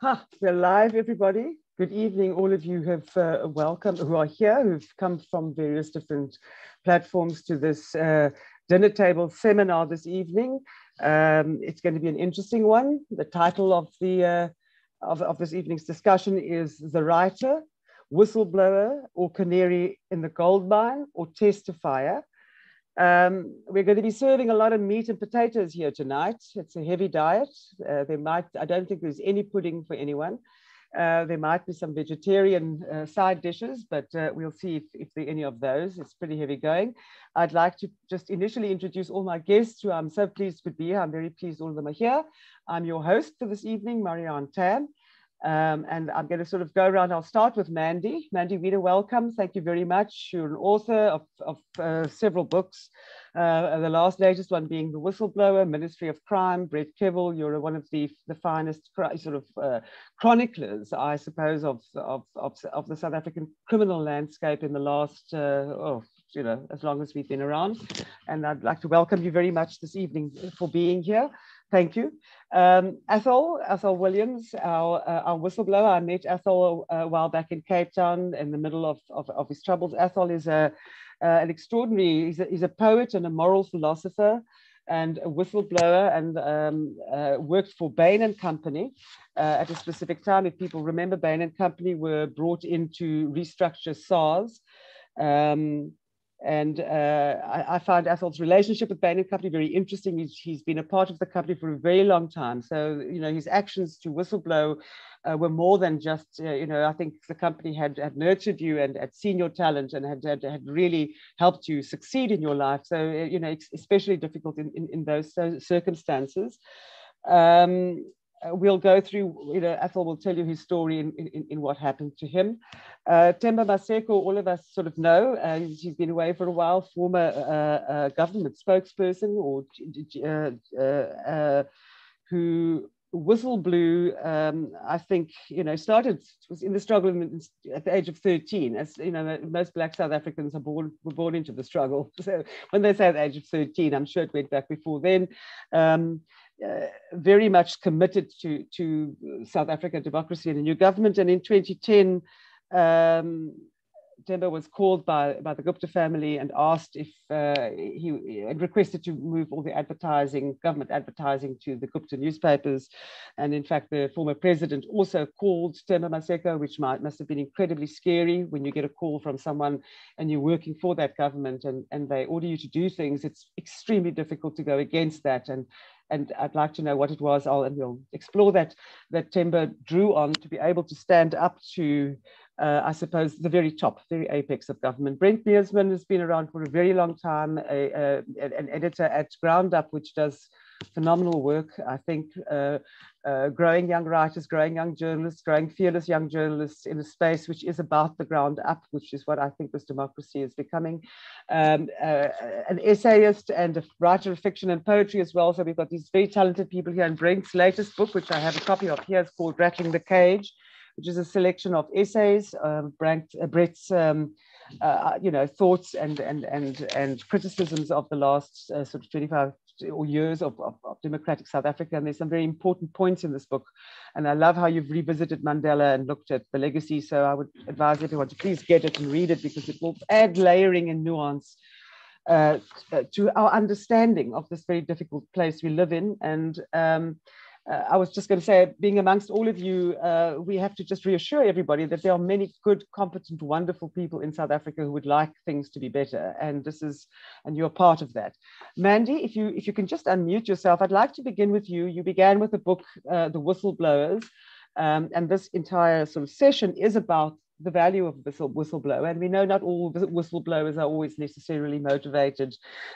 Ha, we're live, everybody. Good evening, all of you have uh, welcome, who are here, who've come from various different platforms to this uh, dinner table seminar this evening. Um, it's going to be an interesting one. The title of the uh, of, of this evening's discussion is "The Writer, Whistleblower, or Canary in the Gold Mine, or Testifier." Um, we're going to be serving a lot of meat and potatoes here tonight. It's a heavy diet. Uh, there might, I don't think there's any pudding for anyone. Uh, there might be some vegetarian uh, side dishes, but uh, we'll see if, if there are any of those. It's pretty heavy going. I'd like to just initially introduce all my guests who I'm so pleased to be here. I'm very pleased all of them are here. I'm your host for this evening, Marianne Thamm. Um, and I'm going to sort of go around. I'll start with Mandy. Mandy Wiener, welcome. Thank you very much. You're an author of, of uh, several books. Uh, the last latest one being The Whistleblower, Ministry of Crime, Brett Kebble. You're one of the, the finest sort of uh, chroniclers, I suppose, of, of, of, of, the South African criminal landscape in the last, uh, oh, you know, as long as we've been around. And I'd like to welcome you very much this evening for being here. Thank you. Um, Athol, Athol Williams, our, uh, our whistleblower. I met Athol a, a, while back in Cape Town in the middle of, of, of his troubles. Athol is a, uh, an extraordinary, he's a, he's a, poet and a moral philosopher and a whistleblower and um, uh, worked for Bain and Company uh, at a specific time. If people remember, Bain and Company were brought in to restructure SARS. Um, and uh, I, I, found Athol's relationship with Bain & Company very interesting. He's, he's been a part of the company for a very long time. So, you know, his actions to whistleblow uh, were more than just, uh, you know, I think the company had, had nurtured you and had seen your talent and had, had, had really helped you succeed in your life. So, uh, you know, especially difficult in, in, in those circumstances. Um, uh, we'll go through, you know, Athol will tell you his story in, in, in what happened to him. Uh, Themba Maseko, all of us sort of know, uh, he's been away for a while, former uh, uh government spokesperson or uh, who whistle blew, um, I think, you know, started, was in the struggle in, at the age of 13. As you know, most Black South Africans are born, were born into the struggle. So when they say at the age of 13, I'm sure it went back before then. Um, very much committed to, to South African democracy and a new government. And in 2010, um, Themba was called by, by the Gupta family and asked if uh, he and requested to move all the advertising, government advertising to the Gupta newspapers. And in fact, the former president also called Themba Maseko, which might, must have been incredibly scary when you get a call from someone and you're working for that government and, and they order you to do things. It's extremely difficult to go against that. And and I'd like to know what it was. I'll, and we'll explore that that Themba drew on to be able to stand up to, uh, I suppose, the very top, very apex of government. Brent Meersman has been around for a very long time, a, a, an editor at Ground Up, which does phenomenal work. I think uh, uh, growing young writers, growing young journalists, growing fearless young journalists in a space which is about the ground up, which is what I think this democracy is becoming. Um, uh, an essayist and a writer of fiction and poetry as well. So we've got these very talented people here. And Brent's latest book, which I have a copy of here, is called Rattling the Cage, which is a selection of essays. Um, uh, Brent's um, uh, you know, thoughts and and and and criticisms of the last uh, sort of 25 or years of, of, of, democratic South Africa. And there's some very important points in this book. And I love how you've revisited Mandela and looked at the legacy. So I would advise everyone to please get it and read it because it will add layering and nuance uh, to our understanding of this very difficult place we live in. And um, uh, I was just going to say, being amongst all of you, uh, we have to just reassure everybody that there are many good, competent, wonderful people in South Africa who would like things to be better, and this is, and you're part of that. Mandy, if you if you can just unmute yourself, I'd like to begin with you. You began with the book, uh, The Whistleblowers, um, and this entire sort of session is about the value of whistle, whistleblower. And we know not all whistleblowers are always necessarily motivated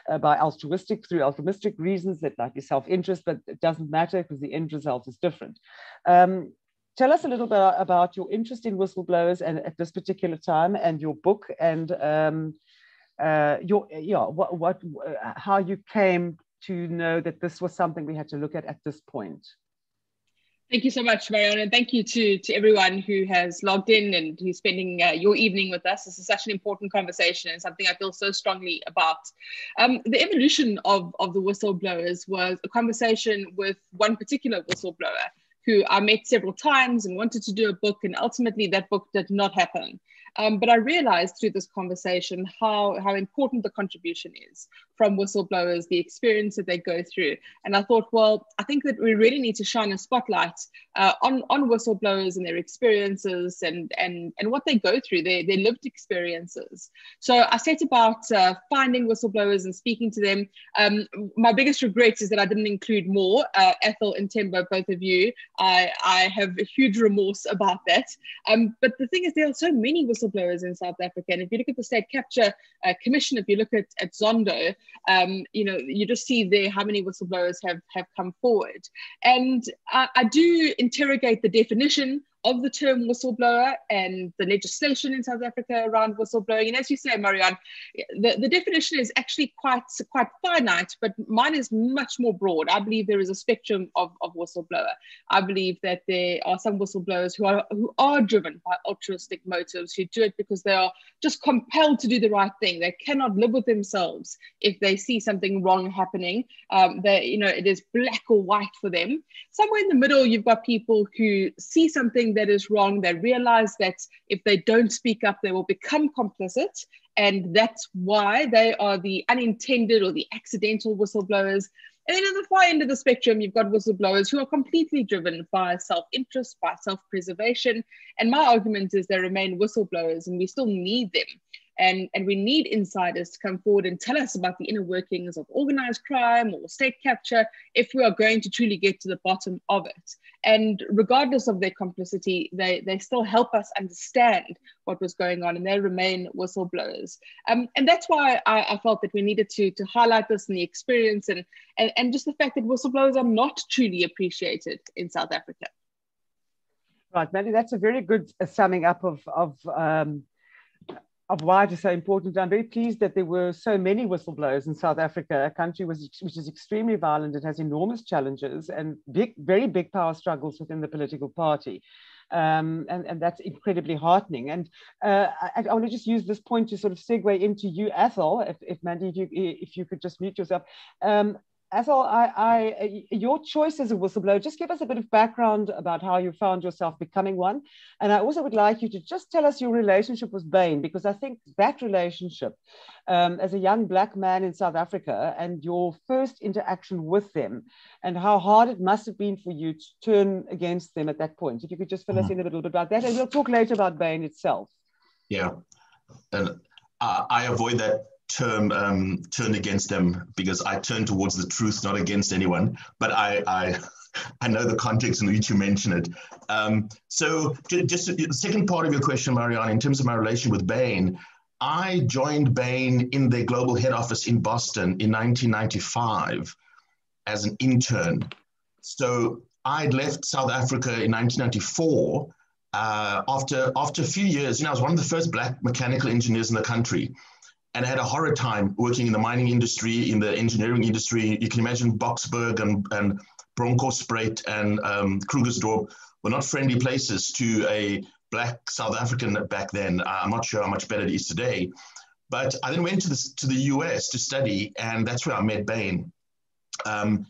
uh, by altruistic, through altruistic reasons that might be self-interest, but it doesn't matter because the end result is different. Um, tell us a little bit about your interest in whistleblowers and at this particular time and your book and um, uh, your, yeah, what, what, uh, how you came to know that this was something we had to look at at this point. Thank you so much, Marianne, and thank you to, to everyone who has logged in and who's spending uh, your evening with us. This is such an important conversation and something I feel so strongly about. Um, the evolution of, of the whistleblowers was a conversation with one particular whistleblower who I met several times and wanted to do a book, and ultimately that book did not happen. Um, but I realized through this conversation how, how important the contribution is from whistleblowers, the experience that they go through. And I thought, well, I think that we really need to shine a spotlight uh, on, on whistleblowers and their experiences and, and, and what they go through, their, their lived experiences. So I set about uh, finding whistleblowers and speaking to them. Um, my biggest regret is that I didn't include more. Uh, Athol and Themba, both of you, I, I have a huge remorse about that. Um, but the thing is, there are so many whistleblowers in South Africa. And if you look at the State Capture uh, Commission, if you look at, at Zondo, um, you know, you just see there how many whistleblowers have, have come forward. And I, I do interrogate the definition of the term whistleblower and the legislation in South Africa around whistleblowing. And as you say, Marianne, the, the definition is actually quite quite finite, but mine is much more broad. I believe there is a spectrum of, of whistleblower. I believe that there are some whistleblowers who are who are driven by altruistic motives, who do it because they are just compelled to do the right thing. They cannot live with themselves if they see something wrong happening. Um, they, you know, it is black or white for them. Somewhere in the middle, you've got people who see something that is wrong. They realize that if they don't speak up, they will become complicit. And that's why they are the unintended or the accidental whistleblowers. And then at the far end of the spectrum, you've got whistleblowers who are completely driven by self interest, by self preservation. And my argument is they remain whistleblowers and we still need them. And, and we need insiders to come forward and tell us about the inner workings of organized crime or state capture if we are going to truly get to the bottom of it. And regardless of their complicity, they, they still help us understand what was going on and they remain whistleblowers. Um, and that's why I, I, felt that we needed to, to highlight this in the experience and, and, and just the fact that whistleblowers are not truly appreciated in South Africa. Right, Mandy, that's a very good summing up of, of um, of why it is so important. I'm very pleased that there were so many whistleblowers in South Africa, a country which, which is extremely violent. It has enormous challenges and big, very big power struggles within the political party. Um, and, and that's incredibly heartening. And uh, I, I, want to just use this point to sort of segue into you, Athol, if, if Mandy, if you, if you could just mute yourself. Um, Athol, I, I, your choice as a whistleblower, just give us a bit of background about how you found yourself becoming one. And I also would like you to just tell us your relationship with Bain, because I think that relationship um, as a young Black man in South Africa and your first interaction with them and how hard it must have been for you to turn against them at that point. If you could just fill mm. us in a little bit about that. And we'll talk later about Bain itself. Yeah. And uh, I avoid that term um, turned against them because I turn towards the truth, not against anyone. But I, I, I know the context in which you mention it. Um, so, just the second part of your question, Marianne, in terms of my relation with Bain, I joined Bain in their global head office in Boston in 1995 as an intern. So I'd left South Africa in 1994. Uh, after after a few years, you know, I was one of the first black mechanical engineers in the country and I had a horrid time working in the mining industry, in the engineering industry. You can imagine Boksburg and, and Bronkhorstspruit and um, Krugersdorp were not friendly places to a black South African back then. I'm not sure how much better it is today. But I then went to the, to the US to study, and that's where I met Bain. Um,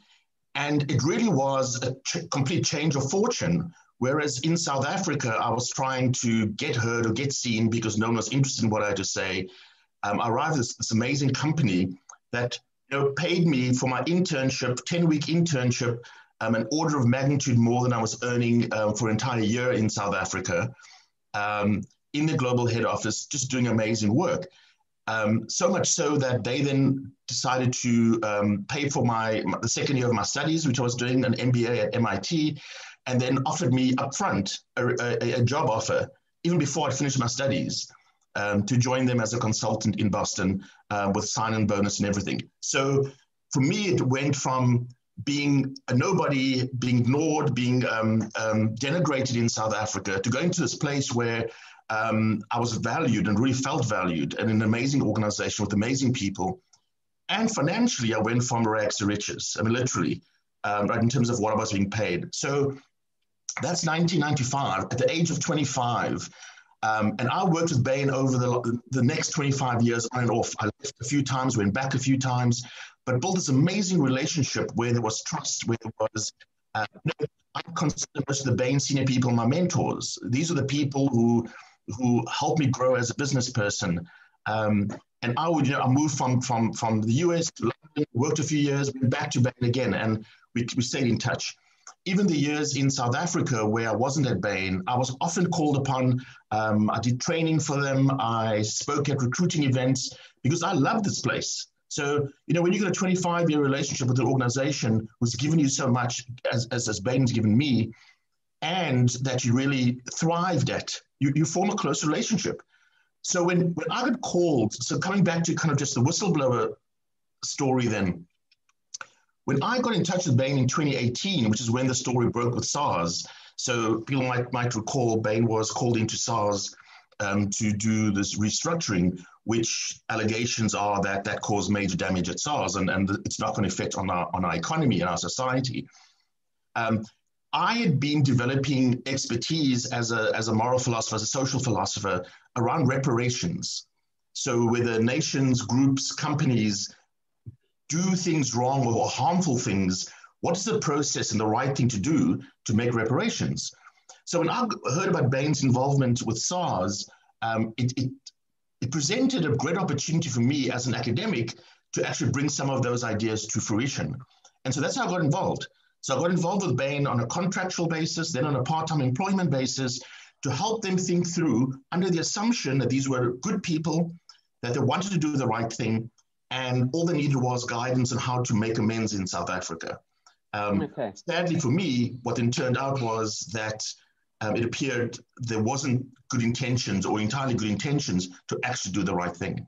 and it really was a ch- complete change of fortune. Whereas in South Africa, I was trying to get heard or get seen because no one was interested in what I had to say um, I arrived at this, this, amazing company that you know, paid me for my internship, 10 week internship, um, an order of magnitude more than I was earning um, for an entire year in South Africa um, in the global head office, just doing amazing work. Um, so much so that they then decided to um, pay for my, the second year of my studies, which I was doing an MBA at MIT, and then offered me upfront a, a, a job offer even before I finished my studies um, to join them as a consultant in Boston uh, with sign and bonus and everything. So for me, it went from being a nobody, being ignored, being um, um, denigrated in South Africa, to going to this place where um, I was valued and really felt valued, and an amazing organization with amazing people. And financially, I went from rags to riches. I mean, literally, um, right in terms of what I was being paid. So that's 1995. At the age of 25, um, and I worked with Bain over the, the next 25 years on and off. I left a few times, went back a few times, but built this amazing relationship where there was trust, where there was, uh, no, I consider most of the Bain senior people my mentors. These are the people who who helped me grow as a business person. Um, and I would, you know, I moved from from from the US to London, worked a few years, went back to Bain again, and we, we stayed in touch. Even the years in South Africa where I wasn't at Bain, I was often called upon. Um, I did training for them. I spoke at recruiting events because I love this place. So, you know, when you've got a 25 year relationship with an organization who's given you so much as, as, as Bain's given me, and that you really thrived at, you, you form a close relationship. So when, when I got called, so coming back to kind of just the whistleblower story then, when I got in touch with Bain in 2018, which is when the story broke with SARS, so people might, might recall Bain was called into SARS um, to do this restructuring, which allegations are that that caused major damage at SARS and, and it's not going to affect on our, on our economy and our society. Um, I had been developing expertise as a, as a moral philosopher, as a social philosopher around reparations. So, whether nations, groups, companies do things wrong or harmful things, what's the process and the right thing to do to make reparations? So when I heard about Bain's involvement with SARS, um, it, it, it presented a great opportunity for me as an academic to actually bring some of those ideas to fruition. And so that's how I got involved. So I got involved with Bain on a contractual basis, then on a part-time employment basis, to help them think through under the assumption that these were good people, that they wanted to do the right thing, and all they needed was guidance on how to make amends in South Africa. Um, okay. Sadly for me, what then turned out was that um, it appeared there wasn't good intentions or entirely good intentions to actually do the right thing.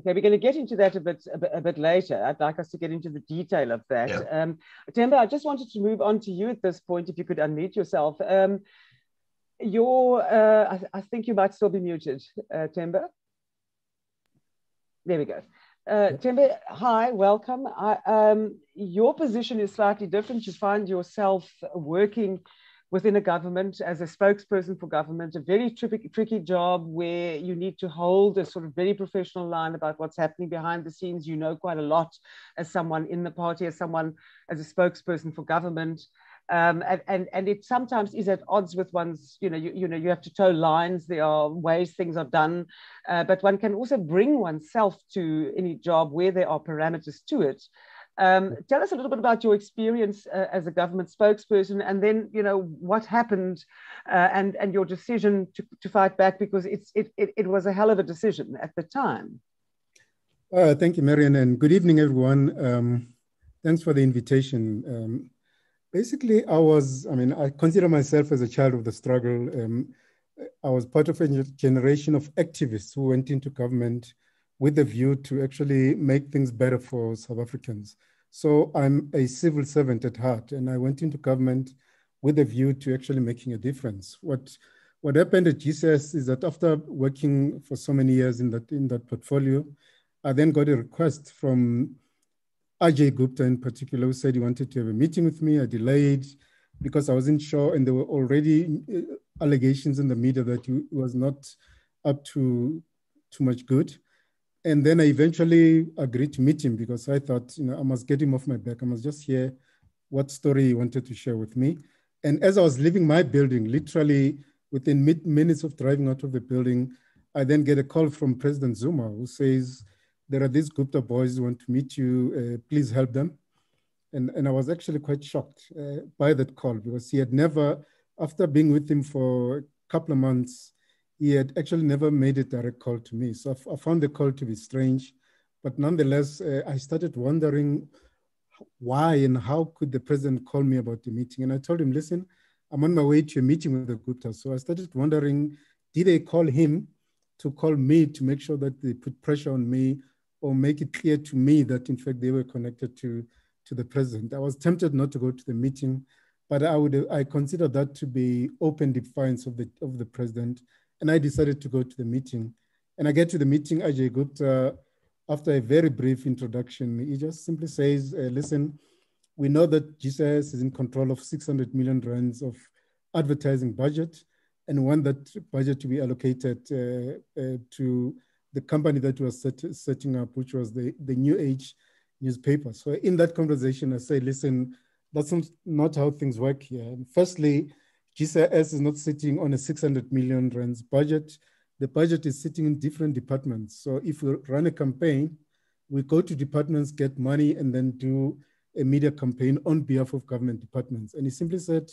Okay, we're going to get into that a bit, a bit, a bit later. I'd like us to get into the detail of that. Yeah. Um, Themba, I just wanted to move on to you at this point, if you could unmute yourself. Um, your, uh, I, I, think you might still be muted, uh, Themba. There we go. Uh, Themba, hi, welcome. I, um, your position is slightly different. You find yourself working within a government as a spokesperson for government, a very tricky, tricky job where you need to hold a sort of very professional line about what's happening behind the scenes. You know quite a lot as someone in the party, as someone as a spokesperson for government. Um, and, and, and it sometimes is at odds with one's, you know, you, you know, you have to toe lines, there are ways things are done, uh, but one can also bring oneself to any job where there are parameters to it. Um, tell us a little bit about your experience uh, as a government spokesperson, and then you know what happened, uh, and and your decision to, to fight back because it's it, it, it was a hell of a decision at the time. Uh, thank you, Marion, and good evening, everyone. Um, thanks for the invitation. Um, basically, I was I mean I consider myself as a child of the struggle. Um, I was part of a generation of activists who went into government with a view to actually make things better for South Africans. So I'm a civil servant at heart, and I went into government with a view to actually making a difference. What what happened at GCIS is that after working for so many years in that in that portfolio, I then got a request from Ajay Gupta in particular, who said he wanted to have a meeting with me. I delayed because I wasn't sure, and there were already uh, allegations in the media that he was not up to too much good. And then I eventually agreed to meet him because I thought, you know, I must get him off my back. I must just hear what story he wanted to share with me. And as I was leaving my building, literally within minutes of driving out of the building, I then get a call from President Zuma who says, there are these Gupta boys who want to meet you, uh, please help them. And, and I was actually quite shocked uh, by that call because he had never, after being with him for a couple of months, he had actually never made a direct call to me. So I, found the call to be strange. But nonetheless, uh, I started wondering why and how could the president call me about the meeting? And I told him, listen, I'm on my way to a meeting with the Gupta. So I started wondering, did they call him to call me to make sure that they put pressure on me or make it clear to me that in fact they were connected to, to the president? I was tempted not to go to the meeting, but I would I consider that to be open defiance of the of the president and I decided to go to the meeting. And I get to the meeting, Ajay Gupta, after a very brief introduction, he just simply says, uh, listen, we know that GCIS is in control of 600 million rands of advertising budget and want that budget to be allocated uh, uh, to the company that was set, setting up, which was the, the New Age newspaper. So in that conversation, I say, listen, that's not, how things work here. Firstly, GCIS is not sitting on a 600 million rands budget. The budget is sitting in different departments. So if we run a campaign, we go to departments, get money, and then do a media campaign on behalf of government departments. And he simply said,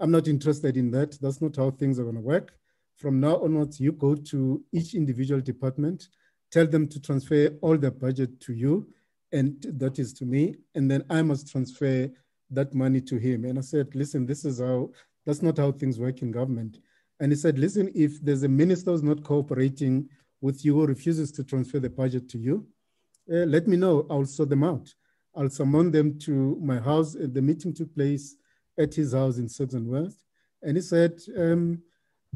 I'm not interested in that. That's not how things are going to work. From now onwards, you go to each individual department, tell them to transfer all the budget to you, and that is to me. And then I must transfer that money to him. And I said, listen, this is how, that's not how things work in government. And he said, listen, if there's a minister who's not cooperating with you or refuses to transfer the budget to you, uh, let me know. I'll sort them out. I'll summon them to my house. The meeting took place at his house in Saxonwold. And he said, um,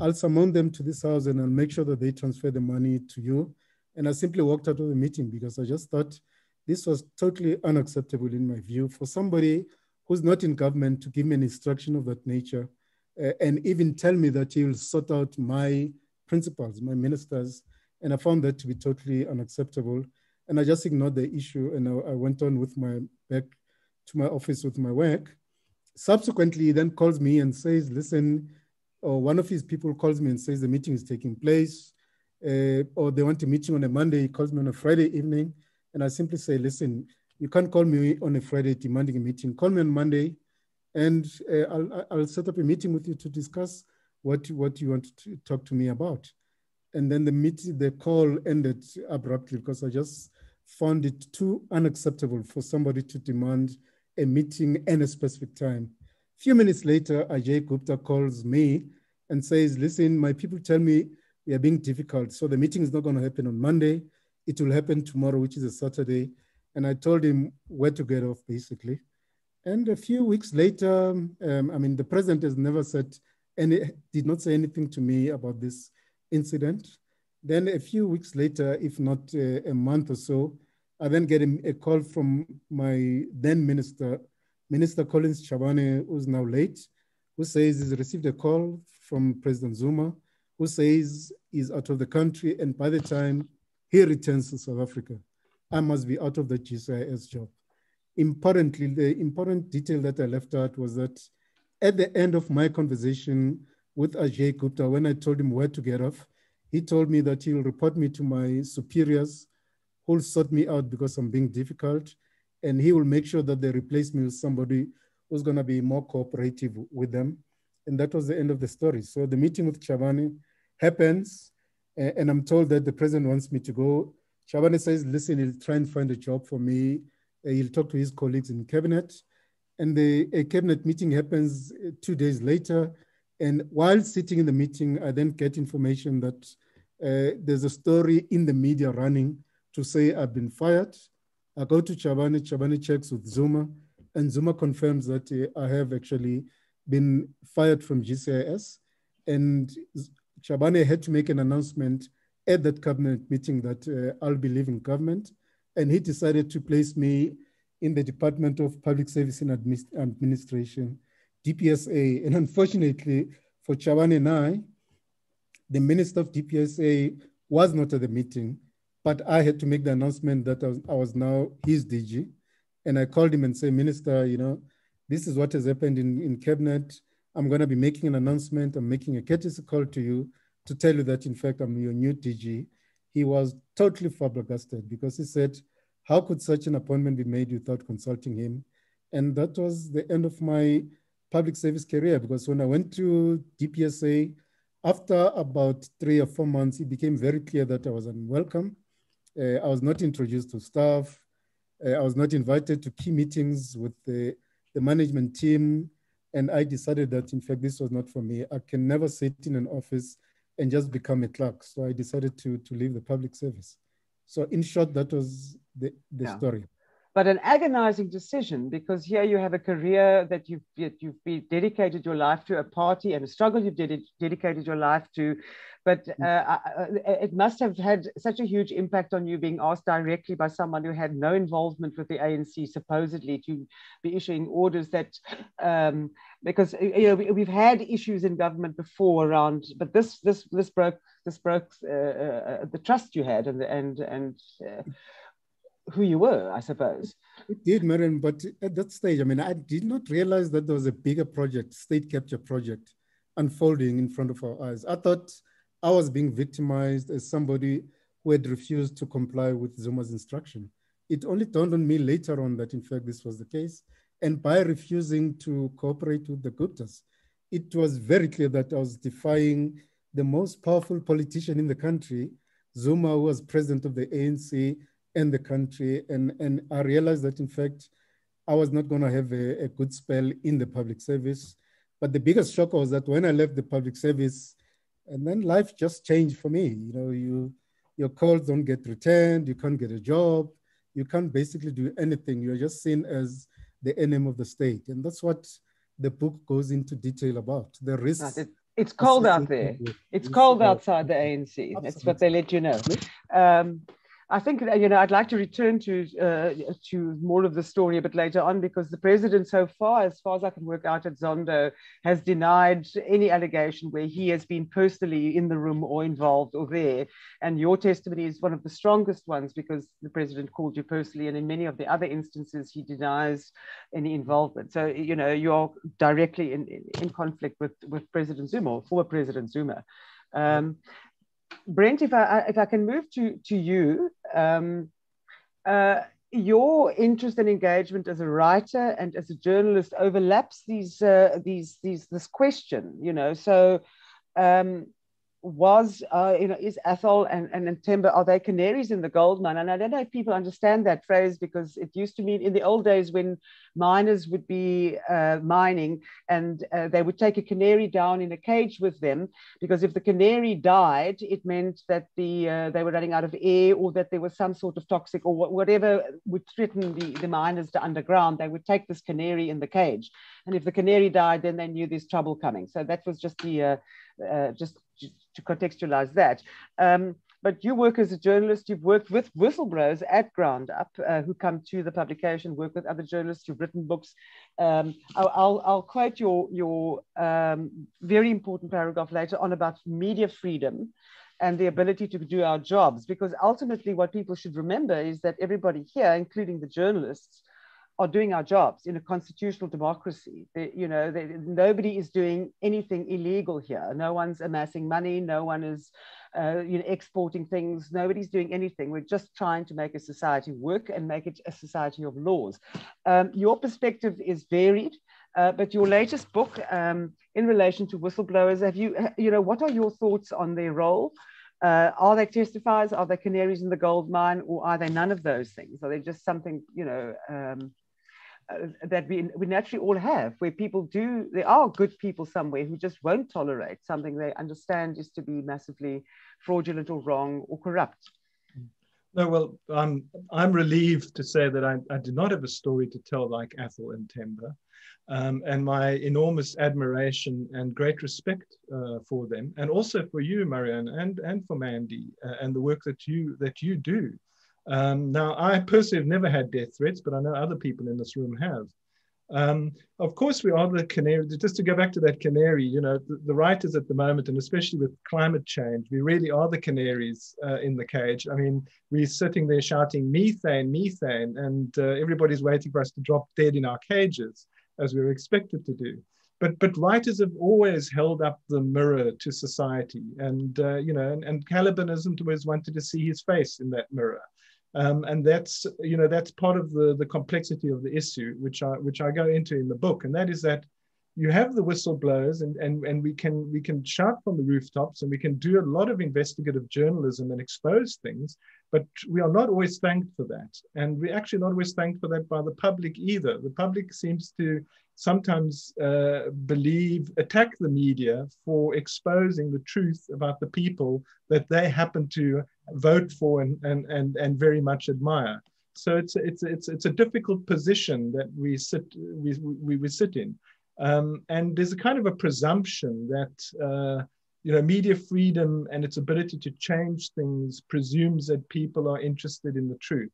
I'll summon them to this house and I'll make sure that they transfer the money to you. And I simply walked out of the meeting because I just thought this was totally unacceptable in my view for somebody who's not in government to give me an instruction of that nature uh, and even tell me that he will sort out my principals, my ministers. And I found that to be totally unacceptable. And I just ignored the issue and I, I went on with my back to my office with my work. Subsequently, he then calls me and says, listen, or one of his people calls me and says the meeting is taking place, uh, or they want a meeting on a Monday, he calls me on a Friday evening. And I simply say, listen, you can't call me on a Friday demanding a meeting. Call me on Monday and uh, I'll, I'll set up a meeting with you to discuss what, what you want to talk to me about. And then the meeting, the call ended abruptly because I just found it too unacceptable for somebody to demand a meeting and a specific time. A few minutes later, Ajay Gupta calls me and says, listen, my people tell me we are being difficult. So the meeting is not going to happen on Monday. It will happen tomorrow, which is a Saturday. And I told him where to get off, basically. And a few weeks later, um, I mean, the president has never said any, did not say anything to me about this incident. Then a few weeks later, if not uh, a month or so, I then get a, a, call from my then minister, Minister Collins Chabane, who's now late, who says he's received a call from President Zuma, who says he's out of the country, and by the time he returns to South Africa, I must be out of the GCIS job. Importantly, the important detail that I left out was that at the end of my conversation with Ajay Gupta, when I told him where to get off, he told me that he'll report me to my superiors who'll sort me out because I'm being difficult. And he will make sure that they replace me with somebody who's going to be more cooperative with them. And that was the end of the story. So the meeting with Chabane happens, and I'm told that the president wants me to go. Chabane says, listen, he'll try and find a job for me. He'll talk to his colleagues in cabinet. And the cabinet meeting happens two days later. And while sitting in the meeting, I then get information that uh, there's a story in the media running to say I've been fired. I go to Chabane, Chabane checks with Zuma, and Zuma confirms that uh, I have actually been fired from GCIS. And Chabane had to make an announcement at that cabinet meeting that uh, I'll be leaving government. And he decided to place me in the Department of Public Service and Administ Administration, DPSA. And unfortunately for Chabane and I, the Minister of DPSA was not at the meeting, but I had to make the announcement that I was, I was now his DG. And I called him and said, Minister, you know, this is what has happened in, in cabinet. I'm going to be making an announcement. I'm making a courtesy call to you to tell you that, in fact, I'm your new DG. He was totally flabbergasted because he said, how could such an appointment be made without consulting him? And that was the end of my public service career because when I went to DPSA, after about three or four months, it became very clear that I was unwelcome. Uh, I was not introduced to staff. Uh, I was not invited to key meetings with the, the management team. And I decided that, in fact, this was not for me. I can never sit in an office and just become a clerk. So I decided to, to leave the public service. So in short, that was the, the yeah. story but an agonizing decision because here you have a career that you've you've dedicated your life to a party and a struggle you've ded- dedicated your life to but mm. uh, uh, it must have had such a huge impact on you being asked directly by someone who had no involvement with the ANC supposedly to be issuing orders that um, because you know we, have had issues in government before around but this this this broke this broke uh, uh the trust you had and and and uh, who you were, I suppose. It did, Marion, but at that stage, I mean, I did not realize that there was a bigger project, state capture project, unfolding in front of our eyes. I thought I was being victimized as somebody who had refused to comply with Zuma's instruction. It only dawned on me later on that, in fact, this was the case. And by refusing to cooperate with the Guptas, it was very clear that I was defying the most powerful politician in the country, Zuma, who was president of the ANC and the country. And, and I realized that, in fact, I was not going to have a, a good spell in the public service. But the biggest shock was that when I left the public service, and then life just changed for me. You know, you your calls don't get returned, you can't get a job, you can't basically do anything. You're just seen as the enemy of the state. And that's what the book goes into detail about. The risks. It's cold out there. It's cold outside the ANC. Absolutely. That's what they let you know. Um, I think you know I'd like to return to uh, to more of the story a bit later on because the president, so far as far as I can work out at Zondo, has denied any allegation where he has been personally in the room or involved or there. And your testimony is one of the strongest ones because the president called you personally, and in many of the other instances he denies any involvement. So you know you're directly in in, in conflict with with President Zuma, or former President Zuma. Um, Brent, if I if I can move to to you, um, uh, your interest and engagement as a writer and as a journalist overlaps these uh, these these this question. You know, so um, was, uh, you know, is Athol and, and Ntembe, are they canaries in the gold mine? And I don't know if people understand that phrase because it used to mean in the old days when miners would be uh, mining and uh, they would take a canary down in a cage with them because if the canary died, it meant that the uh, they were running out of air or that there was some sort of toxic or whatever would threaten the, the miners to underground. They would take this canary in the cage. And if the canary died, then they knew there's trouble coming. So that was just the, uh, uh, just to contextualize that. Um, but you work as a journalist, you've worked with whistleblowers at Ground Up uh, who come to the publication, work with other journalists, you've written books. Um, I'll, I'll, quote your, your um, very important paragraph later on about media freedom and the ability to do our jobs, because ultimately what people should remember is that everybody here, including the journalists, are doing our jobs in a constitutional democracy. They, you know, they, nobody is doing anything illegal here. No one's amassing money. No one is, uh, you know, exporting things. Nobody's doing anything. We're just trying to make a society work and make it a society of laws. Um, your perspective is varied, uh, but your latest book um, in relation to whistleblowers, have you, you know, what are your thoughts on their role? Uh, are they testifiers? Are they canaries in the gold mine? Or are they none of those things? Are they just something, you know, um, uh, that we, we naturally all have, where people do, there are good people somewhere who just won't tolerate something they understand is to be massively fraudulent or wrong or corrupt. No, well, I'm, I'm relieved to say that I, I do not have a story to tell like Athol Ntembe. Um, and my enormous admiration and great respect uh, for them, and also for you, Marianne, and, and for Mandy, uh, and the work that you that you do. Um, now, I personally have never had death threats, but I know other people in this room have. Um, of course, we are the canary. Just to go back to that canary, you know, the, the, writers at the moment, and especially with climate change, we really are the canaries uh, in the cage. I mean, we're sitting there shouting methane, methane, and uh, everybody's waiting for us to drop dead in our cages, as we are expected to do. But but writers have always held up the mirror to society, and uh, you know, and, and Caliban hasn't always wanted to see his face in that mirror. Um, and that's you know that's part of the the complexity of the issue which i which i go into in the book. And that is that you have the whistleblowers and, and and we can we can shout from the rooftops and we can do a lot of investigative journalism and expose things but we are not always thanked for that and we're actually not always thanked for that by the public either the public seems to sometimes uh, believe, attack the media for exposing the truth about the people that they happen to vote for and, and, and, and very much admire. So it's, it's, it's, it's a difficult position that we sit, we, we, we sit in. Um, and there's a kind of a presumption that uh, you know media freedom and its ability to change things presumes that people are interested in the truth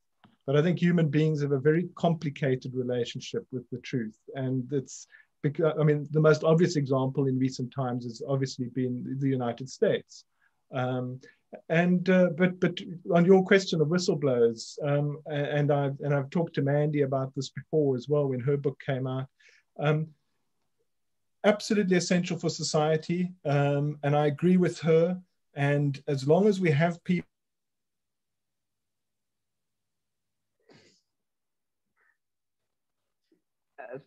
but I think human beings have a very complicated relationship with the truth. And it's because, I mean, the most obvious example in recent times has obviously been the United States. Um, and uh, but but on your question of whistleblowers, um, and I've and I've talked to Mandy about this before as well when her book came out. Um, absolutely essential for society, um, and I agree with her. And as long as we have people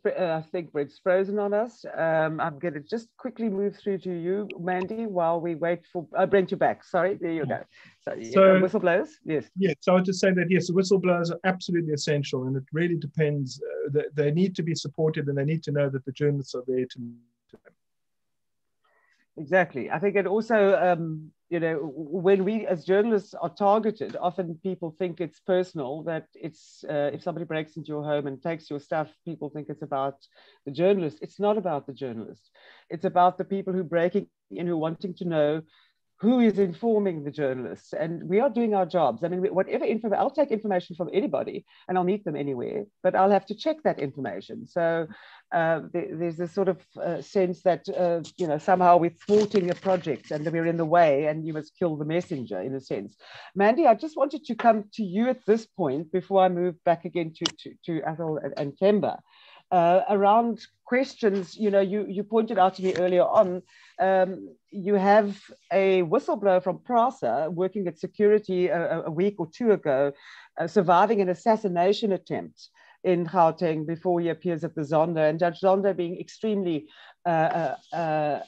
I think Brent's frozen on us. Um, I'm going to just quickly move through to you, Mandy, while we wait for uh, Brent. You back. Sorry, there you go. So, so whistleblowers, yes. Yes, so I would just say that yes, whistleblowers are absolutely essential, and it really depends. Uh, they, they need to be supported, and they need to know that the journalists are there to. to them. Exactly. I think it also um, you know, when we as journalists are targeted, often people think it's personal, that it's uh, if somebody breaks into your home and takes your stuff, people think it's about the journalist. It's not about the journalist. It's about the people who breaking in, who wanting to know who is informing the journalists and we are doing our jobs. I mean whatever info i'll take information from anybody and i'll meet them anywhere but i'll have to check that information. So uh, there's this sort of uh, sense that uh, you know somehow we're thwarting a project and we're in the way and you must kill the messenger in a sense. Mandy i just wanted to come to you at this point before i move back again to to, to athol and, and Themba uh, around questions, you know, you, you pointed out to me earlier on, um, you have a whistleblower from PRASA working at security a, a week or two ago, uh, surviving an assassination attempt in Gauteng before he appears at the Zondo, and Judge Zondo being extremely uh, uh,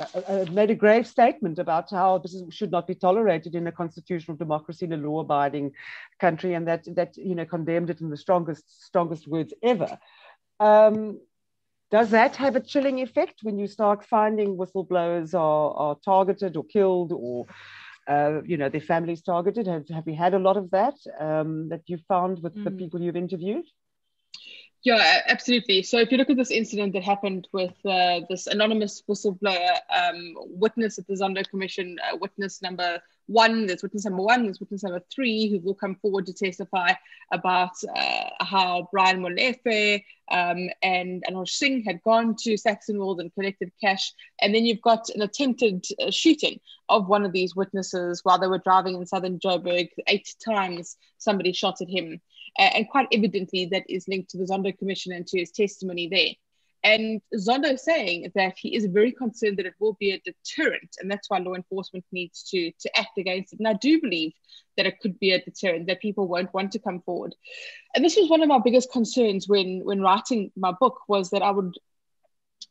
uh, uh made a grave statement about how this is, should not be tolerated in a constitutional democracy in a law-abiding country, and that that you know condemned it in the strongest strongest words ever. Um, does that have a chilling effect when you start finding whistleblowers are, are targeted or killed or uh, you know their families targeted have, have you had a lot of that um, that you found with mm. the people you've interviewed yeah, absolutely. So if you look at this incident that happened with uh, this anonymous whistleblower um, witness at the Zondo Commission, uh, witness number one, there's witness number one, there's witness number three, who will come forward to testify about uh, how Brian Molefe um, and Anoj Singh had gone to Saxonwold and collected cash. And then you've got an attempted uh, shooting of one of these witnesses while they were driving in southern Joburg. Eight times somebody shot at him and quite evidently that is linked to the Zondo Commission and to his testimony there. And Zondo saying that he is very concerned that it will be a deterrent, and that's why law enforcement needs to, to act against it. And I do believe that it could be a deterrent, that people won't want to come forward. And this was one of my biggest concerns when, when writing my book was that I would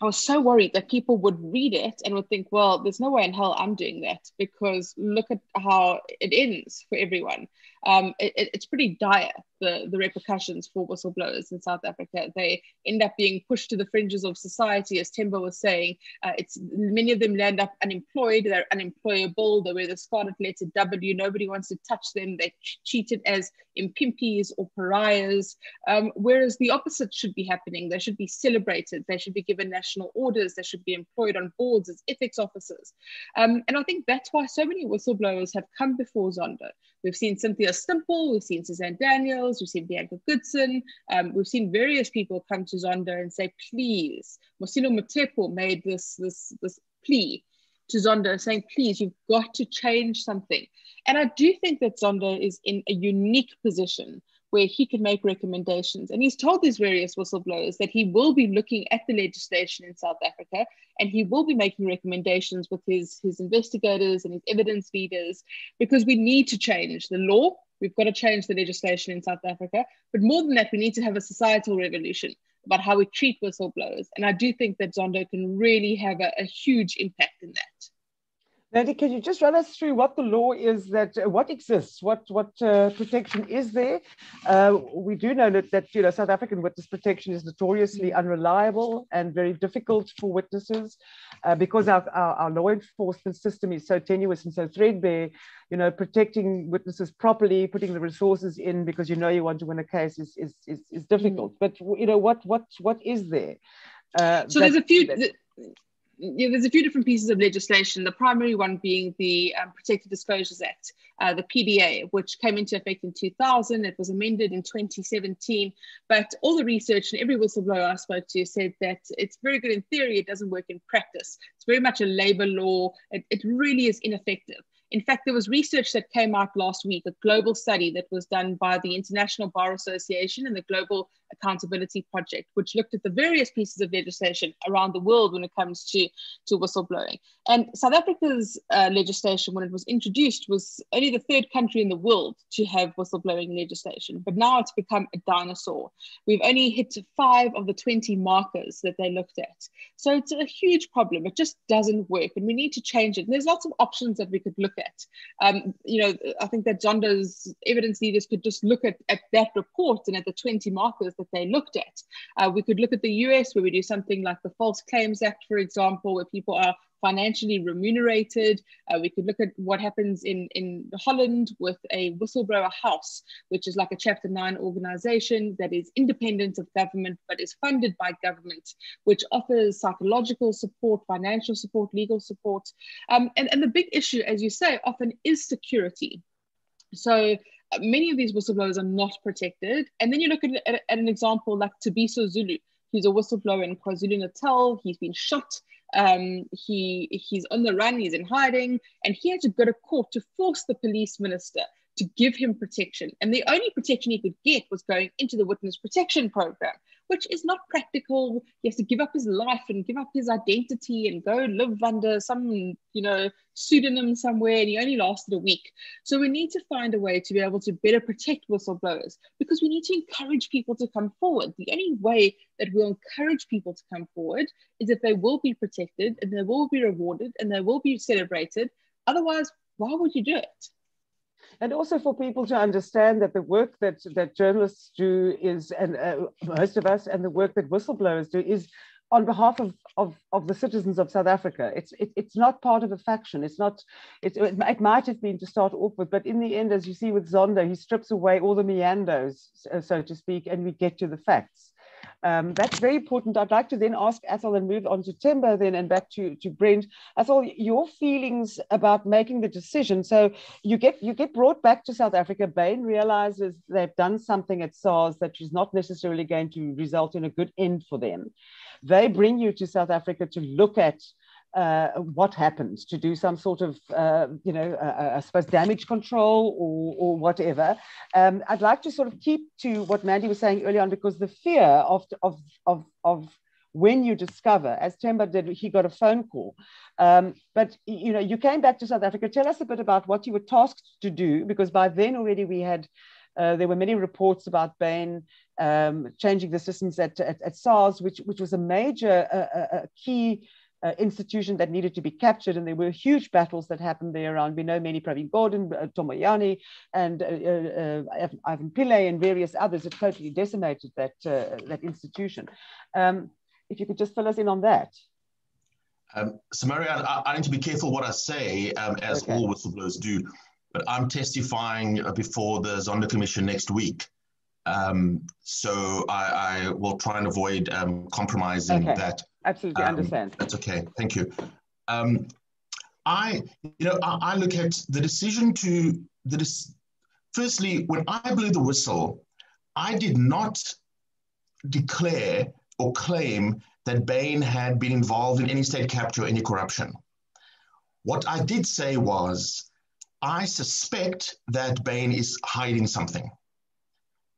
I was so worried that people would read it and would think, well, there's no way in hell I'm doing that because look at how it ends for everyone. Um, it, it's pretty dire the, the repercussions for whistleblowers in South Africa. They end up being pushed to the fringes of society, as Themba was saying. Uh, it's many of them land up unemployed. They're unemployable. They wear the scarlet letter W. Nobody wants to touch them. They're treated as impimpies or pariahs. Um, whereas the opposite should be happening. They should be celebrated. They should be given national orders. They should be employed on boards as ethics officers. Um, and I think that's why so many whistleblowers have come before Zondo. We've seen Cynthia Stimpel, we've seen Suzanne Daniels, we've seen Bianca Goodson, um, we've seen various people come to Zondo and say, please, Mosilo Mothepu made this, this, this plea to Zondo saying, please, you've got to change something. And I do think that Zondo is in a unique position where he can make recommendations. And he's told these various whistleblowers that he will be looking at the legislation in South Africa and he will be making recommendations with his, his investigators and his evidence leaders because we need to change the law. We've got to change the legislation in South Africa. But more than that, we need to have a societal revolution about how we treat whistleblowers. And I do think that Zondo can really have a, a huge impact in that. Mandy, can you just run us through what the law is that uh, what exists, what what uh, protection is there? Uh, we do know that, that you know South African witness protection is notoriously unreliable and very difficult for witnesses uh, because our, our, our, law enforcement system is so tenuous and so threadbare. You know, protecting witnesses properly, putting the resources in because you know you want to win a case is is is, is difficult. But you know what what what is there? Uh, so there's a few. That, yeah, there's a few different pieces of legislation. The primary one being the um, Protected Disclosures Act, uh, the PDA, which came into effect in 2000. It was amended in 2017. But all the research and every whistleblower I spoke to said that it's very good in theory, it doesn't work in practice. It's very much a labor law. It, it really is ineffective In fact, there was research that came out last week, a global study that was done by the International Bar Association and the Global Accountability Project, which looked at the various pieces of legislation around the world when it comes to, to whistleblowing. And South Africa's uh, legislation, when it was introduced, was only the third country in the world to have whistleblowing legislation. But now it's become a dinosaur. We've only hit five of the 20 markers that they looked at. So it's a huge problem. It just doesn't work, and we need to change it. And there's lots of options that we could look at. Um, you know, I think that Zondo's evidence leaders could just look at, at that report and at the 20 markers that they looked at. Uh, we could look at the US where we do something like the False Claims Act, for example, where people are financially remunerated. Uh, we could look at what happens in, in Holland with a whistleblower house, which is like a Chapter 9 organization that is independent of government but is funded by government, which offers psychological support, financial support, legal support. Um, and, and the big issue, as you say, often is security. So many of these whistleblowers are not protected. And then you look at, at, at an example like Thabiso Zulu. He's a whistleblower in KwaZulu Natal. He's been shot um, he he's on the run, he's in hiding, and he had to go to court to force the police minister to give him protection. And the only protection he could get was going into the witness protection program, which is not practical. He has to give up his life and give up his identity and go live under some, you know, pseudonym somewhere. And he only lasted a week. So we need to find a way to be able to better protect whistleblowers because we need to encourage people to come forward. The only way that we'll encourage people to come forward is if they will be protected and they will be rewarded and they will be celebrated. Otherwise, why would you do it? And also for people to understand that the work that, that journalists do is, and uh, most of us, and the work that whistleblowers do is on behalf of, of, of the citizens of South Africa. It's, it, it's not part of a faction. It's not, it, it might have been to start off with, but in the end, as you see with Zondo, he strips away all the meanders, so to speak, and we get to the facts. Um, that's very important. I'd like to then ask Athol and move on to Themba then and back to, to Brent. Athol, your feelings about making the decision. So you get you get brought back to South Africa. Bain realizes they've done something at SARS that is not necessarily going to result in a good end for them. They bring you to South Africa to look at uh, what happens to do some sort of, uh, you know, uh, uh, I suppose damage control or, or whatever. Um, I'd like to sort of keep to what Mandy was saying earlier on because the fear of, of, of, of when you discover, as Themba did, he got a phone call. Um, but you know, you came back to South Africa. Tell us a bit about what you were tasked to do, because by then already we had uh, there were many reports about Bain um, changing the systems at, at, at, SARS, which which was a major uh, a key uh, institution that needed to be captured. And there were huge battles that happened there around. We know many Pravin Gordhan, uh, Tom Moyane, and uh, uh, uh Ivan Pillay and various others that totally decimated that, uh, that institution. Um, if you could just fill us in on that. Um, so, Marianne, I, I, need to be careful what I say, um, as okay. all whistleblowers do, but I'm testifying before the Zondo Commission next week. Um, so I, I, will try and avoid um, compromising okay. that. Absolutely, um, understand. That's okay. Thank you. Um, I, you know, I, I, look at the decision to the. Dis- firstly, when I blew the whistle, I did not declare or claim that Bain had been involved in any state capture or any corruption. What I did say was, I suspect that Bain is hiding something.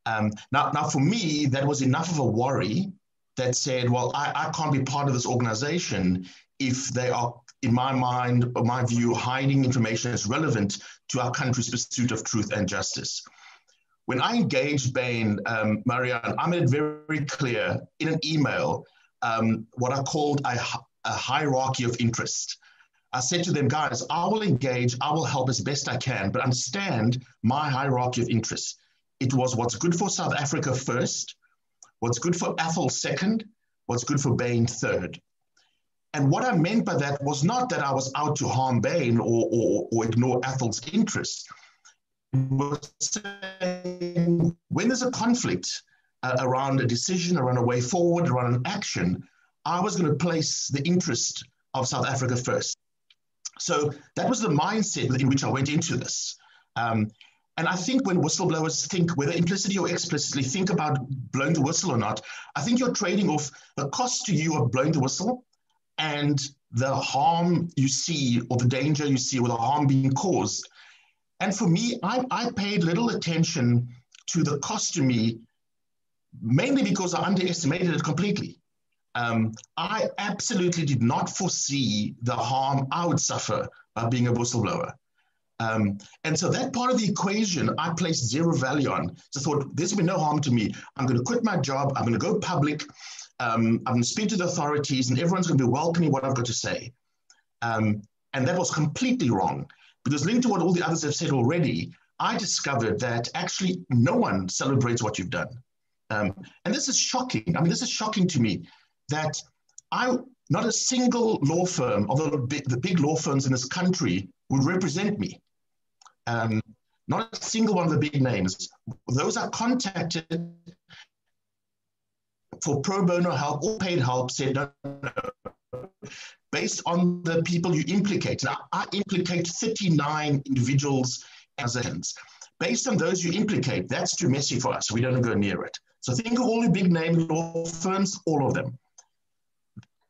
Um, now, now, for me, that was enough of a worry that said, well, I, I can't be part of this organization if they are, in my mind, or my view, hiding information that's relevant to our country's pursuit of truth and justice. When I engaged Bain, um, Marianne, I made it very clear in an email um, what I called a, a hierarchy of interest. I said to them, guys, I will engage, I will help as best I can, but understand my hierarchy of interest. It was what's good for South Africa first, what's good for Athol second, what's good for Bain third. And what I meant by that was not that I was out to harm Bain or, or, or ignore Athol's interests. When there's a conflict uh, around a decision, around a way forward, around an action, I was going to place the interest of South Africa first. So that was the mindset in which I went into this. Um, and I think when whistleblowers think, whether implicitly or explicitly, think about blowing the whistle or not, I think you're trading off the cost to you of blowing the whistle and the harm you see or the danger you see or the harm being caused. And for me, I, I paid little attention to the cost to me, mainly because I underestimated it completely. Um, I absolutely did not foresee the harm I would suffer by being a whistleblower. Um, and so that part of the equation I placed zero value on. So I thought, there's been no harm to me. I'm going to quit my job. I'm going to go public. Um, I'm going to speak to the authorities, and everyone's going to be welcoming what I've got to say. Um, and that was completely wrong because linked to what all the others have said already, I discovered that actually no one celebrates what you've done. Um, and this is shocking. I mean, this is shocking to me that I, not a single law firm, although the big law firms in this country would represent me. Um, not a single one of the big names. Those are contacted for pro bono help or paid help said no, no, based on the people you implicate. Now, I implicate 39 individuals as agents. Based on those you implicate, that's too messy for us. We don't go near it. So think of all the big name law firms, all of them.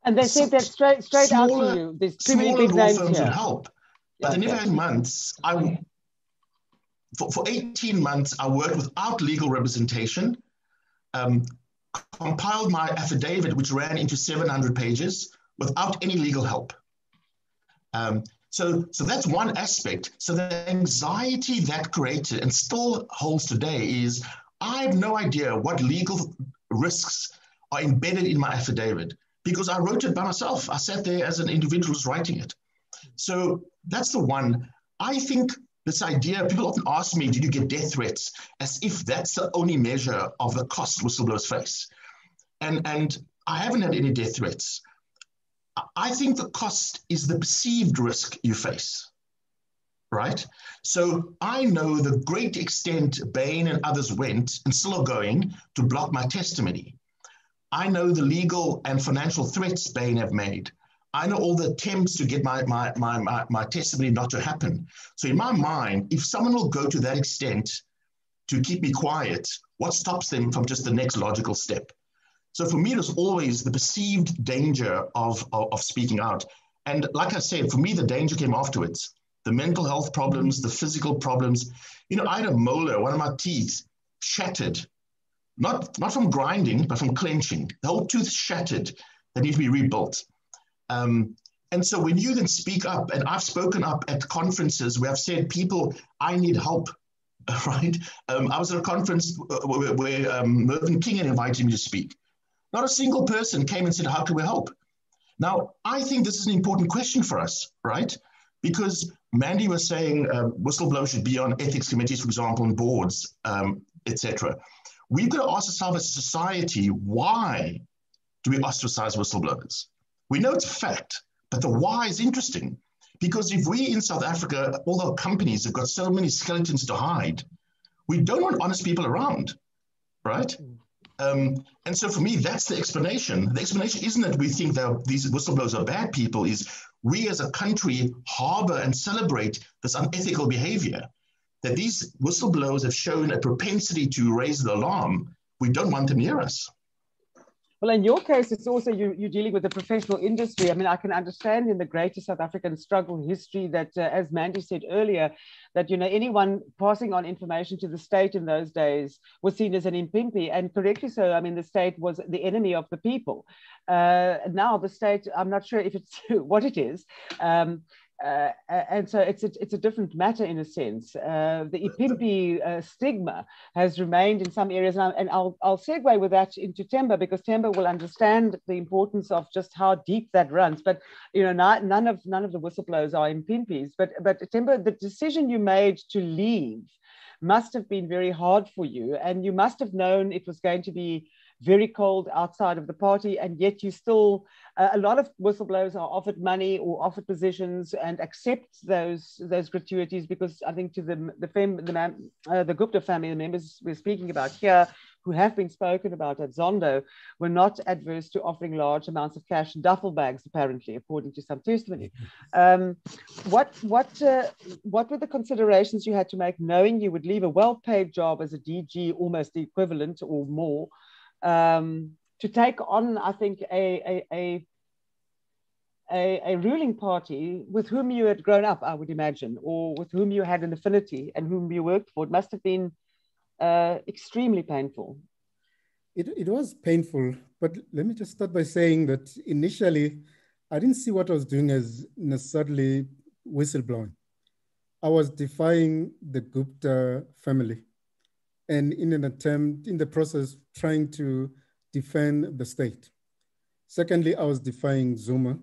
And they said that straight straight smaller, out to you. There's too many big names firms here. Help. But okay. the never had months, I for, for 18 months, I worked without legal representation, um, compiled my affidavit, which ran into 700 pages without any legal help. Um, so, so that's one aspect. So the anxiety that created and still holds today is I have no idea what legal risks are embedded in my affidavit because I wrote it by myself. I sat there as an individual writing it. So that's the one. I think this idea, people often ask me, did you get death threats? As if that's the only measure of the cost whistleblowers face. And, and I haven't had any death threats. I think the cost is the perceived risk you face, right? So I know the great extent Bain and others went and still are going to block my testimony. I know the legal and financial threats Bain have made. I know all the attempts to get my, my, my, my, my testimony not to happen. So in my mind, if someone will go to that extent to keep me quiet, what stops them from just the next logical step? So for me, it was always the perceived danger of, of, of speaking out. And like I said, for me, the danger came afterwards. The mental health problems, the physical problems. You know, I had a molar, one of my teeth shattered, not, not from grinding, but from clenching. The whole tooth shattered that needed to be rebuilt. Um, and so when you then speak up, and I've spoken up at conferences where I've said, people, I need help, right? Um, I was at a conference uh, where, where um, Mervyn King had invited me to speak. Not a single person came and said, how can we help? Now, I think this is an important question for us, right? Because Mandy was saying uh, whistleblowers should be on ethics committees, for example, and boards, um, etc. We've got to ask ourselves as a society, why do we ostracize whistleblowers? We know it's a fact, but the why is interesting. Because if we in South Africa, all our companies have got so many skeletons to hide, we don't want honest people around, right? Um, and so for me, that's the explanation. The explanation isn't that we think that these whistleblowers are bad people, is we as a country harbor and celebrate this unethical behavior. That these whistleblowers have shown a propensity to raise the alarm. We don't want them near us. Well, in your case, it's also you, you're dealing with the professional industry. I mean, I can understand in the greater South African struggle history that, uh, as Mandy said earlier, that you know anyone passing on information to the state in those days was seen as an impimpi, and correctly so. I mean, the state was the enemy of the people. Uh, now the state, I'm not sure if it's what it is. Um, uh, and so it's a, it's a different matter in a sense. Uh, the impimpi uh, stigma has remained in some areas, and, I, and I'll, I'll segue with that into Themba because Themba will understand the importance of just how deep that runs. But you know, not, none of none of the whistleblowers are impimpis. But but Themba, the decision you made to leave must have been very hard for you, and you must have known it was going to be very cold outside of the party, and yet you still, uh, a lot of whistleblowers are offered money or offered positions and accept those those gratuities because I think to the the fam, the, uh, the Gupta family members we're speaking about here, who have been spoken about at Zondo, were not adverse to offering large amounts of cash in duffel bags, apparently, according to some testimony. Um, what what uh, what were the considerations you had to make, knowing you would leave a well-paid job as a DG, almost the equivalent or more? Um, to take on, I think, a, a, a a, ruling party with whom you had grown up, I would imagine, or with whom you had an affinity and whom you worked for. It must have been uh, extremely painful. It, it was painful, but let me just start by saying that initially, I didn't see what I was doing as necessarily whistleblowing. I was defying the Gupta family and in an attempt, in the process, trying to defend the state. Secondly, I was defying Zuma,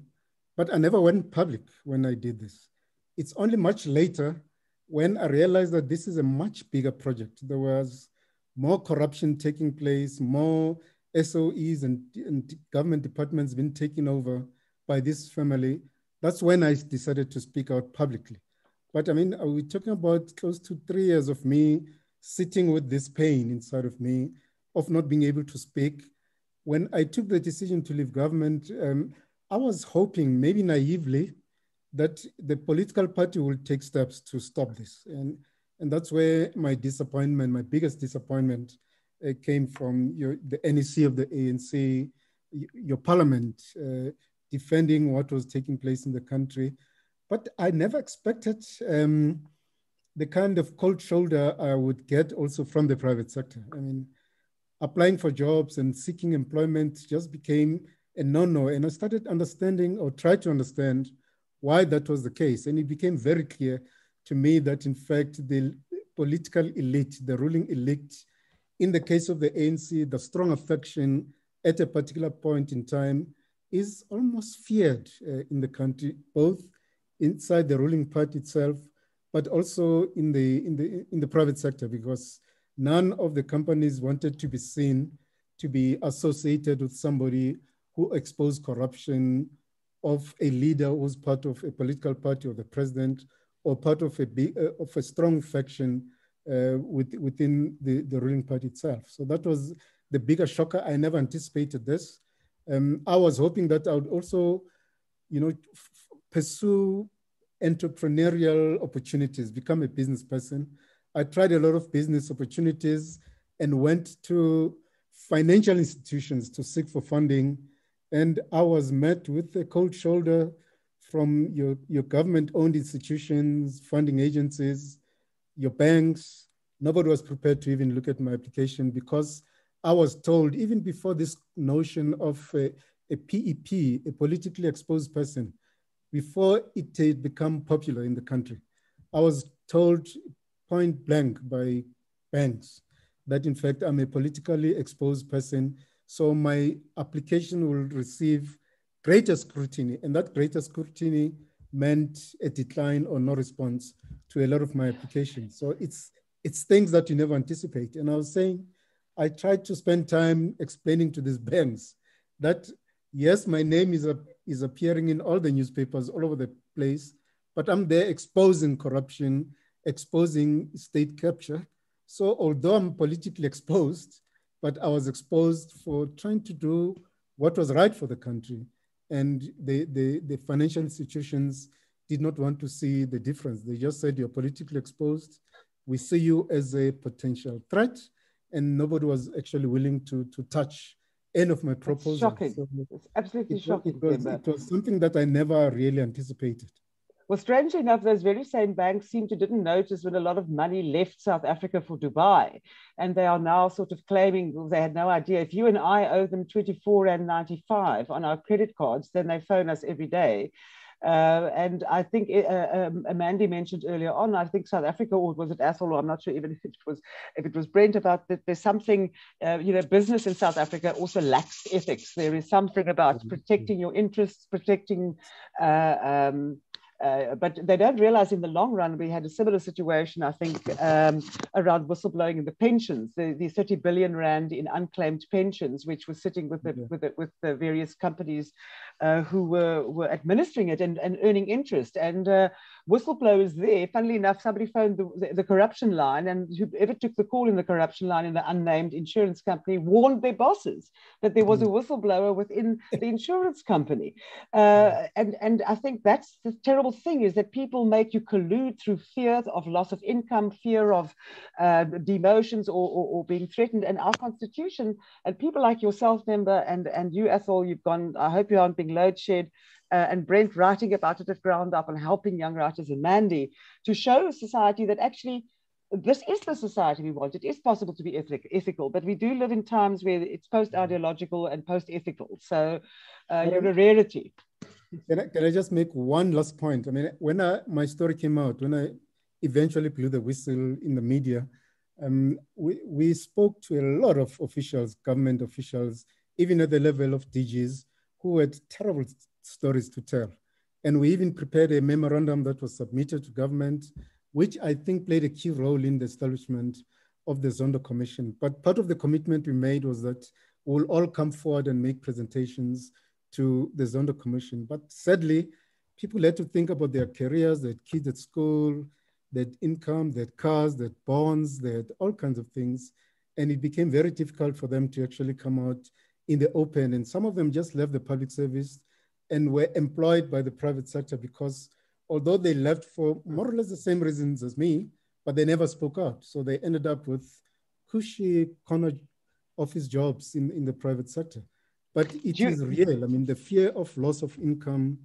but I never went public when I did this. It's only much later when I realized that this is a much bigger project. There was more corruption taking place, more SOEs and, and government departments being taken over by this family. That's when I decided to speak out publicly. But I mean, are we're talking about close to three years of me sitting with this pain inside of me of not being able to speak. When I took the decision to leave government, um, I was hoping, maybe naively, that the political party will take steps to stop this. And, and that's where my disappointment, my biggest disappointment, uh, came from your, the NEC of the ANC, your parliament, uh, defending what was taking place in the country. But I never expected um, the kind of cold shoulder I would get also from the private sector. I mean, applying for jobs and seeking employment just became a no-no. And I started understanding or tried to understand why that was the case. And it became very clear to me that in fact, the political elite, the ruling elite, in the case of the ANC, the strong affection at a particular point in time is almost feared uh, in the country, both inside the ruling party itself but also in the, in the, in the private sector because none of the companies wanted to be seen to be associated with somebody who exposed corruption of a leader who's part of a political party or the president or part of a, big, uh, of a strong faction uh, with, within the, the ruling party itself. So that was the bigger shocker. I never anticipated this. Um, I was hoping that I would also, you know, pursue entrepreneurial opportunities, become a business person. I tried a lot of business opportunities and went to financial institutions to seek for funding. And I was met with a cold shoulder from your, your government owned institutions, funding agencies, your banks. Nobody was prepared to even look at my application because I was told, even before this notion of a, a PEP, a politically exposed person, before it had become popular in the country. I was told point blank by banks that in fact I'm a politically exposed person, so my application will receive greater scrutiny, and that greater scrutiny meant a decline or no response to a lot of my applications. So it's it's things that you never anticipate. And I was saying, I tried to spend time explaining to these banks that yes, my name is a is appearing in all the newspapers all over the place, but I'm there exposing corruption, exposing state capture. So although I'm politically exposed, but I was exposed for trying to do what was right for the country. And the, the, the financial institutions did not want to see the difference. They just said, you're politically exposed. We see you as a potential threat. And nobody was actually willing to, to touch end of my proposal. shocking. So it's absolutely it, shocking. It was, it was something that I never really anticipated. Well, strangely enough, those very same banks seem to didn't notice when a lot of money left South Africa for Dubai, and they are now sort of claiming they had no idea. If you and I owe them 24 and 95 on our credit cards, then they phone us every day uh, and I think uh, um, Mandy mentioned earlier on, I think South Africa, or was it Athol, or I'm not sure even if it was if it was Brent about that there's something, uh, you know, business in South Africa also lacks ethics. There is something about mm-hmm. protecting your interests, protecting uh, um, uh, but they don't realize in the long run, we had a similar situation, I think, um, around whistleblowing in the pensions, the, the 30 billion rand in unclaimed pensions, which was sitting with the, with the, with the various companies uh, who were, were administering it and, and earning interest. And uh, whistleblowers there, funnily enough, somebody phoned the, the, the, corruption line and whoever took the call in the corruption line in the unnamed insurance company warned their bosses that there was a mm. whistleblower within the insurance company. Uh, and, and I think that's the terrible thing is that people make you collude through fear of loss of income, fear of uh, demotions or, or, or, being threatened. And our constitution, and people like yourself, member, and, and you, Athol, you've gone, I hope you aren't being load shed, uh, and Brent writing about it at GroundUp and helping young writers and Mandy to show society that actually this is the society we want. It is possible to be ethic, ethical, but we do live in times where it's post ideological and post ethical. So uh, you're a rarity. Can I, can I just make one last point? I mean, when I, my story came out, when I eventually blew the whistle in the media, um, we, we spoke to a lot of officials, government officials, even at the level of DGs, who had terrible stories to tell. And we even prepared a memorandum that was submitted to government which I think played a key role in the establishment of the Zondo Commission. But part of the commitment we made was that we'll all come forward and make presentations to the Zondo Commission. But sadly, people had to think about their careers, their kids at school, their income, their cars, their bonds, their all kinds of things. And it became very difficult for them to actually come out in the open. And some of them just left the public service and were employed by the private sector because although they left for more or less the same reasons as me, but they never spoke out. So they ended up with cushy corner office jobs in, in the private sector. But it you, is real. I mean, the fear of loss of income,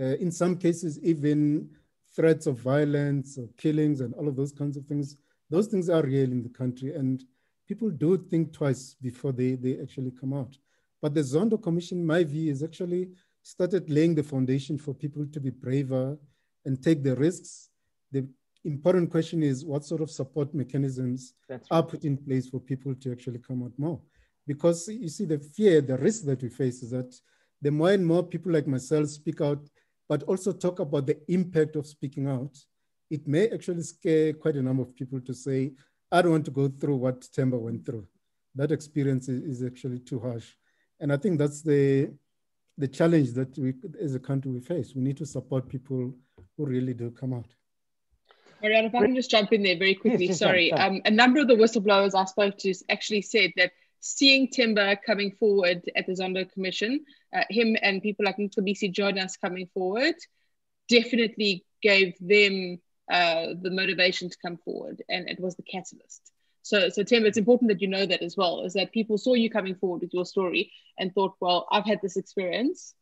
uh, in some cases, even threats of violence or killings and all of those kinds of things, those things are real in the country. And people do think twice before they, they actually come out. But the Zondo Commission, my view, is actually started laying the foundation for people to be braver, and take the risks. The important question is what sort of support mechanisms right. are put in place for people to actually come out more? Because you see, the fear, the risk that we face is that the more and more people like myself speak out, but also talk about the impact of speaking out, it may actually scare quite a number of people to say, I don't want to go through what Themba went through. That experience is, is actually too harsh. And I think that's the, the challenge that we, as a country, we face. We need to support people who really do come out. Marianne, if I can just jump in there very quickly, yes, sorry. Um, a number of the whistleblowers I spoke to actually said that seeing Themba coming forward at the Zondo Commission, uh, him and people like Mcebisi Jonas coming forward, definitely gave them uh, the motivation to come forward, and it was the catalyst. So, so Themba, it's important that you know that as well, is that people saw you coming forward with your story and thought, well, I've had this experience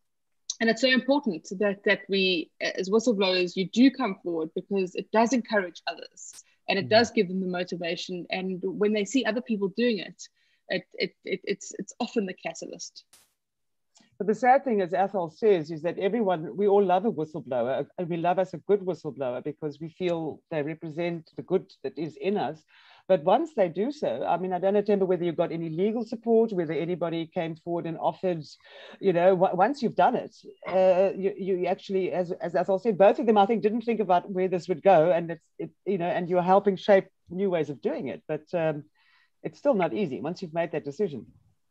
and it's so important that that we as whistleblowers you do come forward because it does encourage others and it mm-hmm. does give them the motivation and when they see other people doing it it, it, it it's it's often the catalyst but the sad thing, as Athol says, is that everyone, we all love a whistleblower, and we love us a good whistleblower because we feel they represent the good that is in us. But once they do so, I mean, I don't remember whether you got any legal support, whether anybody came forward and offered, you know, once you've done it, uh, you, you actually, as, as Athol said, both of them, I think, didn't think about where this would go. And it's, it, you know, and you're helping shape new ways of doing it. But um, it's still not easy once you've made that decision.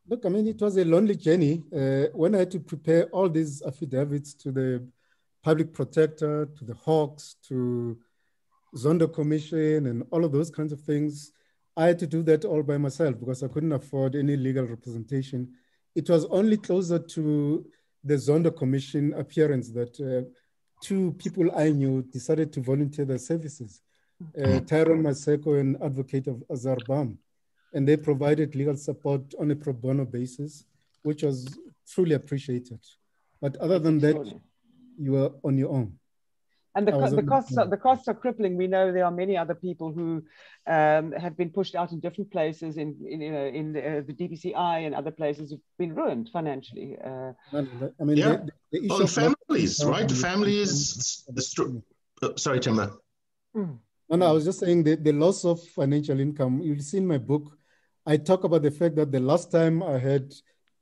Look, I mean, it was a lonely journey. Uh, when I had to prepare all these affidavits to the public protector, to the Hawks, to Zondo Commission and all of those kinds of things. I had to do that all by myself because I couldn't afford any legal representation. It was only closer to the Zondo Commission appearance that uh, two people I knew decided to volunteer their services. Uh, Tyrone Maseko and advocate of Azhar Bham. And they provided legal support on a pro bono basis, which was truly appreciated. But other than that, you were on your own. And the, the costs are, the costs are crippling. We know there are many other people who um, have been pushed out in different places in in, you know, in the, uh, the DPCI and other places have been ruined financially. Uh, I mean, yeah. the, the issue oh, families, right? Families. The oh, sorry, Themba. Mm. No, no, I was just saying the, the loss of financial income. You'll see in my book, I talk about the fact that the last time I had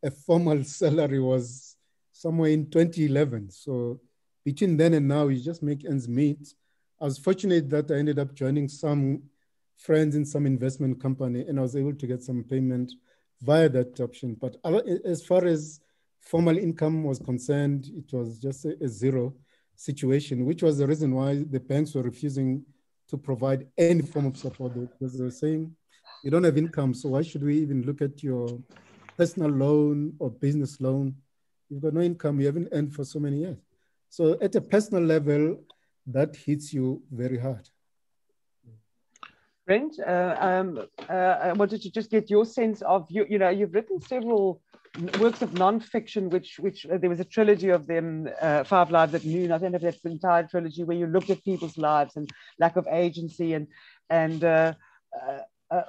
a formal salary was somewhere in 2011. So between then and now, you just make ends meet. I was fortunate that I ended up joining some friends in some investment company and I was able to get some payment via that option. But as far as formal income was concerned, it was just a, a zero situation, which was the reason why the banks were refusing to provide any form of support because they were saying, you don't have income, so why should we even look at your personal loan or business loan? You've got no income, you haven't earned for so many years. So at a personal level, that hits you very hard. Brent, uh, um, uh, I wanted to just get your sense of you. You know, you've written several works of non-fiction, which which uh, there was a trilogy of them, uh, Five Lives at Noon. I don't know if that's the entire trilogy where you looked at people's lives and lack of agency and and uh, uh,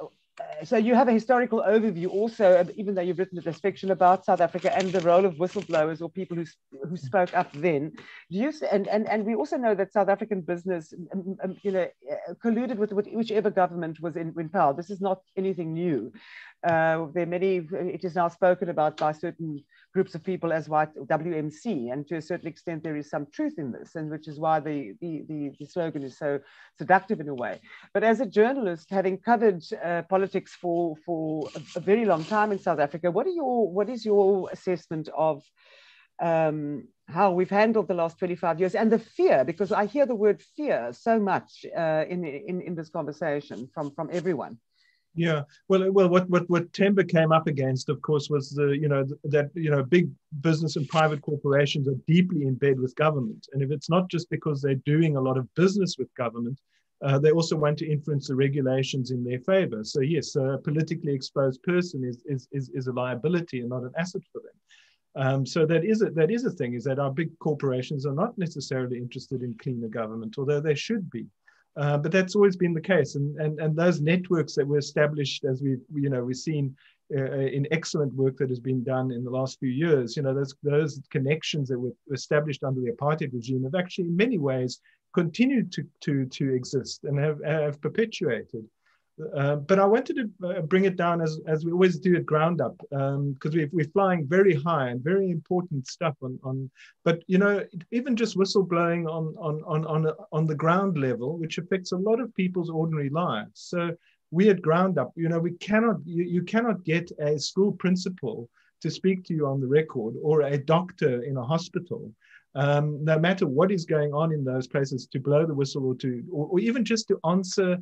so you have a historical overview also, even though you've written it as fiction about South Africa and the role of whistleblowers or people who, who spoke up then. Do you, and, and, and we also know that South African business, um, um, you know, colluded with whichever government was in, in power. This is not anything new. Uh, there are many, it is now spoken about by certain groups of people as white WMC, and to a certain extent there is some truth in this, and which is why the, the, the, the slogan is so seductive in a way. But as a journalist, having covered uh, politics for, for a, very long time in South Africa, what, are your, what is your assessment of um, how we've handled the last 25 years and the fear, because I hear the word fear so much uh, in, in, in this conversation from, from everyone. Yeah, well, well, what what what Themba came up against, of course, was the you know that you know big business and private corporations are deeply in bed with government, and if it's not just because they're doing a lot of business with government, uh, they also want to influence the regulations in their favor. So yes, a politically exposed person is is is, is a liability and not an asset for them. Um, so that is a, that is a thing. Is that our big corporations are not necessarily interested in cleaner government, although they should be. Uh, but that's always been the case, and, and and those networks that were established, as we've you know we've seen uh, in excellent work that has been done in the last few years, you know those those connections that were established under the apartheid regime have actually in many ways continued to to to exist and have have perpetuated. Uh, but I wanted to uh, bring it down as, as we always do at GroundUp because um, we are flying very high and very important stuff on, on but you know even just whistleblowing on, on, on, on, on the ground level which affects a lot of people's ordinary lives. So we at GroundUp you know we cannot you, you cannot get a school principal to speak to you on the record or a doctor in a hospital um, no matter what is going on in those places to blow the whistle or to or, or even just to answer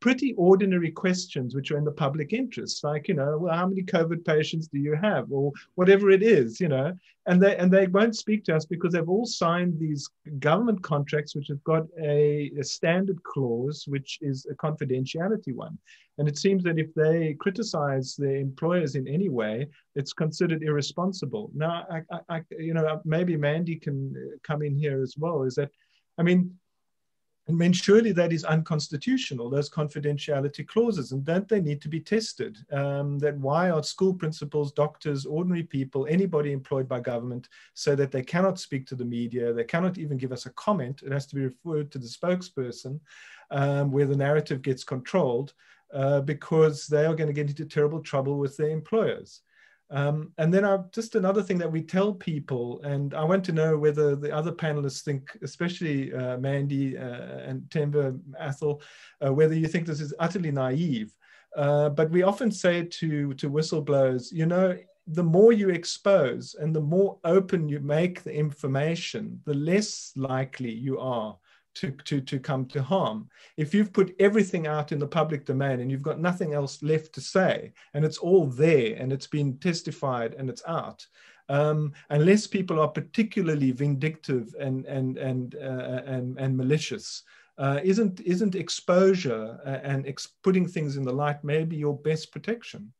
pretty ordinary questions which are in the public interest like you know well how many covid patients do you have? Or whatever it is you know? And they and they won't speak to us because they've all signed these government contracts which have got a, a standard clause which is a confidentiality one. And it seems that if they criticize their employers in any way it's considered irresponsible. Now I, I, I you know maybe mandy can uh, come in here as well is that i mean I mean, surely that is unconstitutional, those confidentiality clauses, and don't they need to be tested? Um, that why are school principals, doctors, ordinary people, anybody employed by government, so that they cannot speak to the media, they cannot even give us a comment, it has to be referred to the spokesperson, um, where the narrative gets controlled, uh, because they are going to get into terrible trouble with their employers. Um, and then I, just another thing that we tell people, and I want to know whether the other panelists think, especially uh, Mandy uh, and Themba Athol, uh, whether you think this is utterly naive. Uh, but we often say to, to whistleblowers, you know, the more you expose and the more open you make the information, the less likely you are to, to, to come to harm. If you've put everything out in the public domain and you've got nothing else left to say, and it's all there and it's been testified and it's out, um, unless people are particularly vindictive and, and, and, uh, and, and malicious, uh, isn't, isn't exposure and ex putting things in the light maybe your best protection?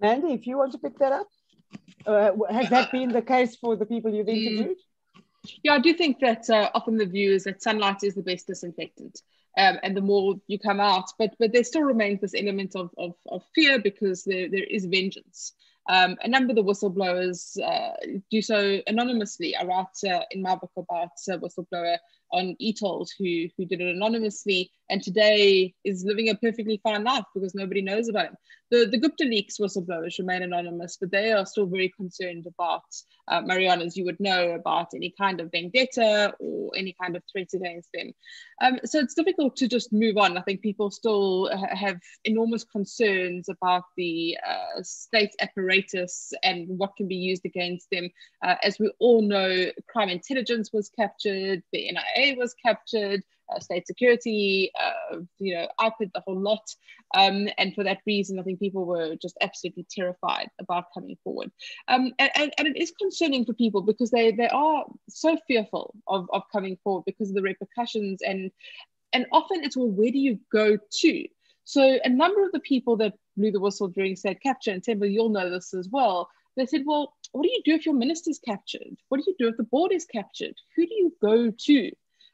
Mandy, if you want to pick that up, uh, has that been the case for the people you've mm. interviewed? Yeah, I do think that uh, often the view is that sunlight is the best disinfectant. Um, and the more you come out, but but there still remains this element of, of, of fear because there, there is vengeance. Um, a number of the whistleblowers uh, do so anonymously. I write uh, in my book about a whistleblower on Etold who, who did it anonymously and today is living a perfectly fine life because nobody knows about him. The, the Gupta leaks whistleblowers remain anonymous, but they are still very concerned about, uh, Marianne, as you would know, about any kind of vendetta or any kind of threat against them. Um, so it's difficult to just move on. I think people still ha have enormous concerns about the uh, state apparatus and what can be used against them. Uh, as we all know, crime intelligence was captured, the NIA was captured, uh, state security, uh, you know, IPID, the whole lot. Um, and for that reason, I think people were just absolutely terrified about coming forward. Um, and, and, and, it is concerning for people because they, they are so fearful of, of coming forward because of the repercussions. And, and often it's, well, where do you go to? So a number of the people that blew the whistle during said capture, and Themba, you'll know this as well, they said, well, what do you do if your minister's captured? What do you do if the board is captured? Who do you go to?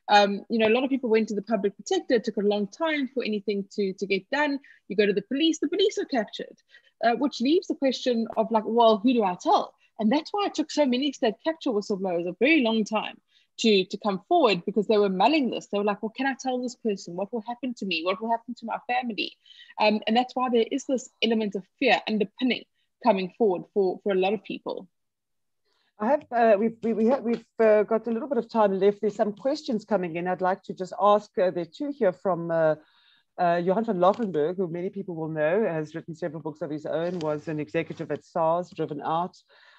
Um, you know, a lot of people went to the public protector. It took a long time for anything to, to get done. You go to the police, the police are captured, uh, which leaves the question of like, well, who do I tell? And that's why it took so many state capture whistleblowers a very long time to, to come forward because they were mulling this. They were like, well, can I tell this person? What will happen to me? What will happen to my family? Um, and that's why there is this element of fear underpinning coming forward for, for a lot of people. I have uh, we've we, we have, we've uh, got a little bit of time left. There's some questions coming in. I'd like to just ask. Uh, there are two here from uh, uh, Johann van Loggerenberg, who many people will know, has written several books of his own. Was an executive at SARS, driven out.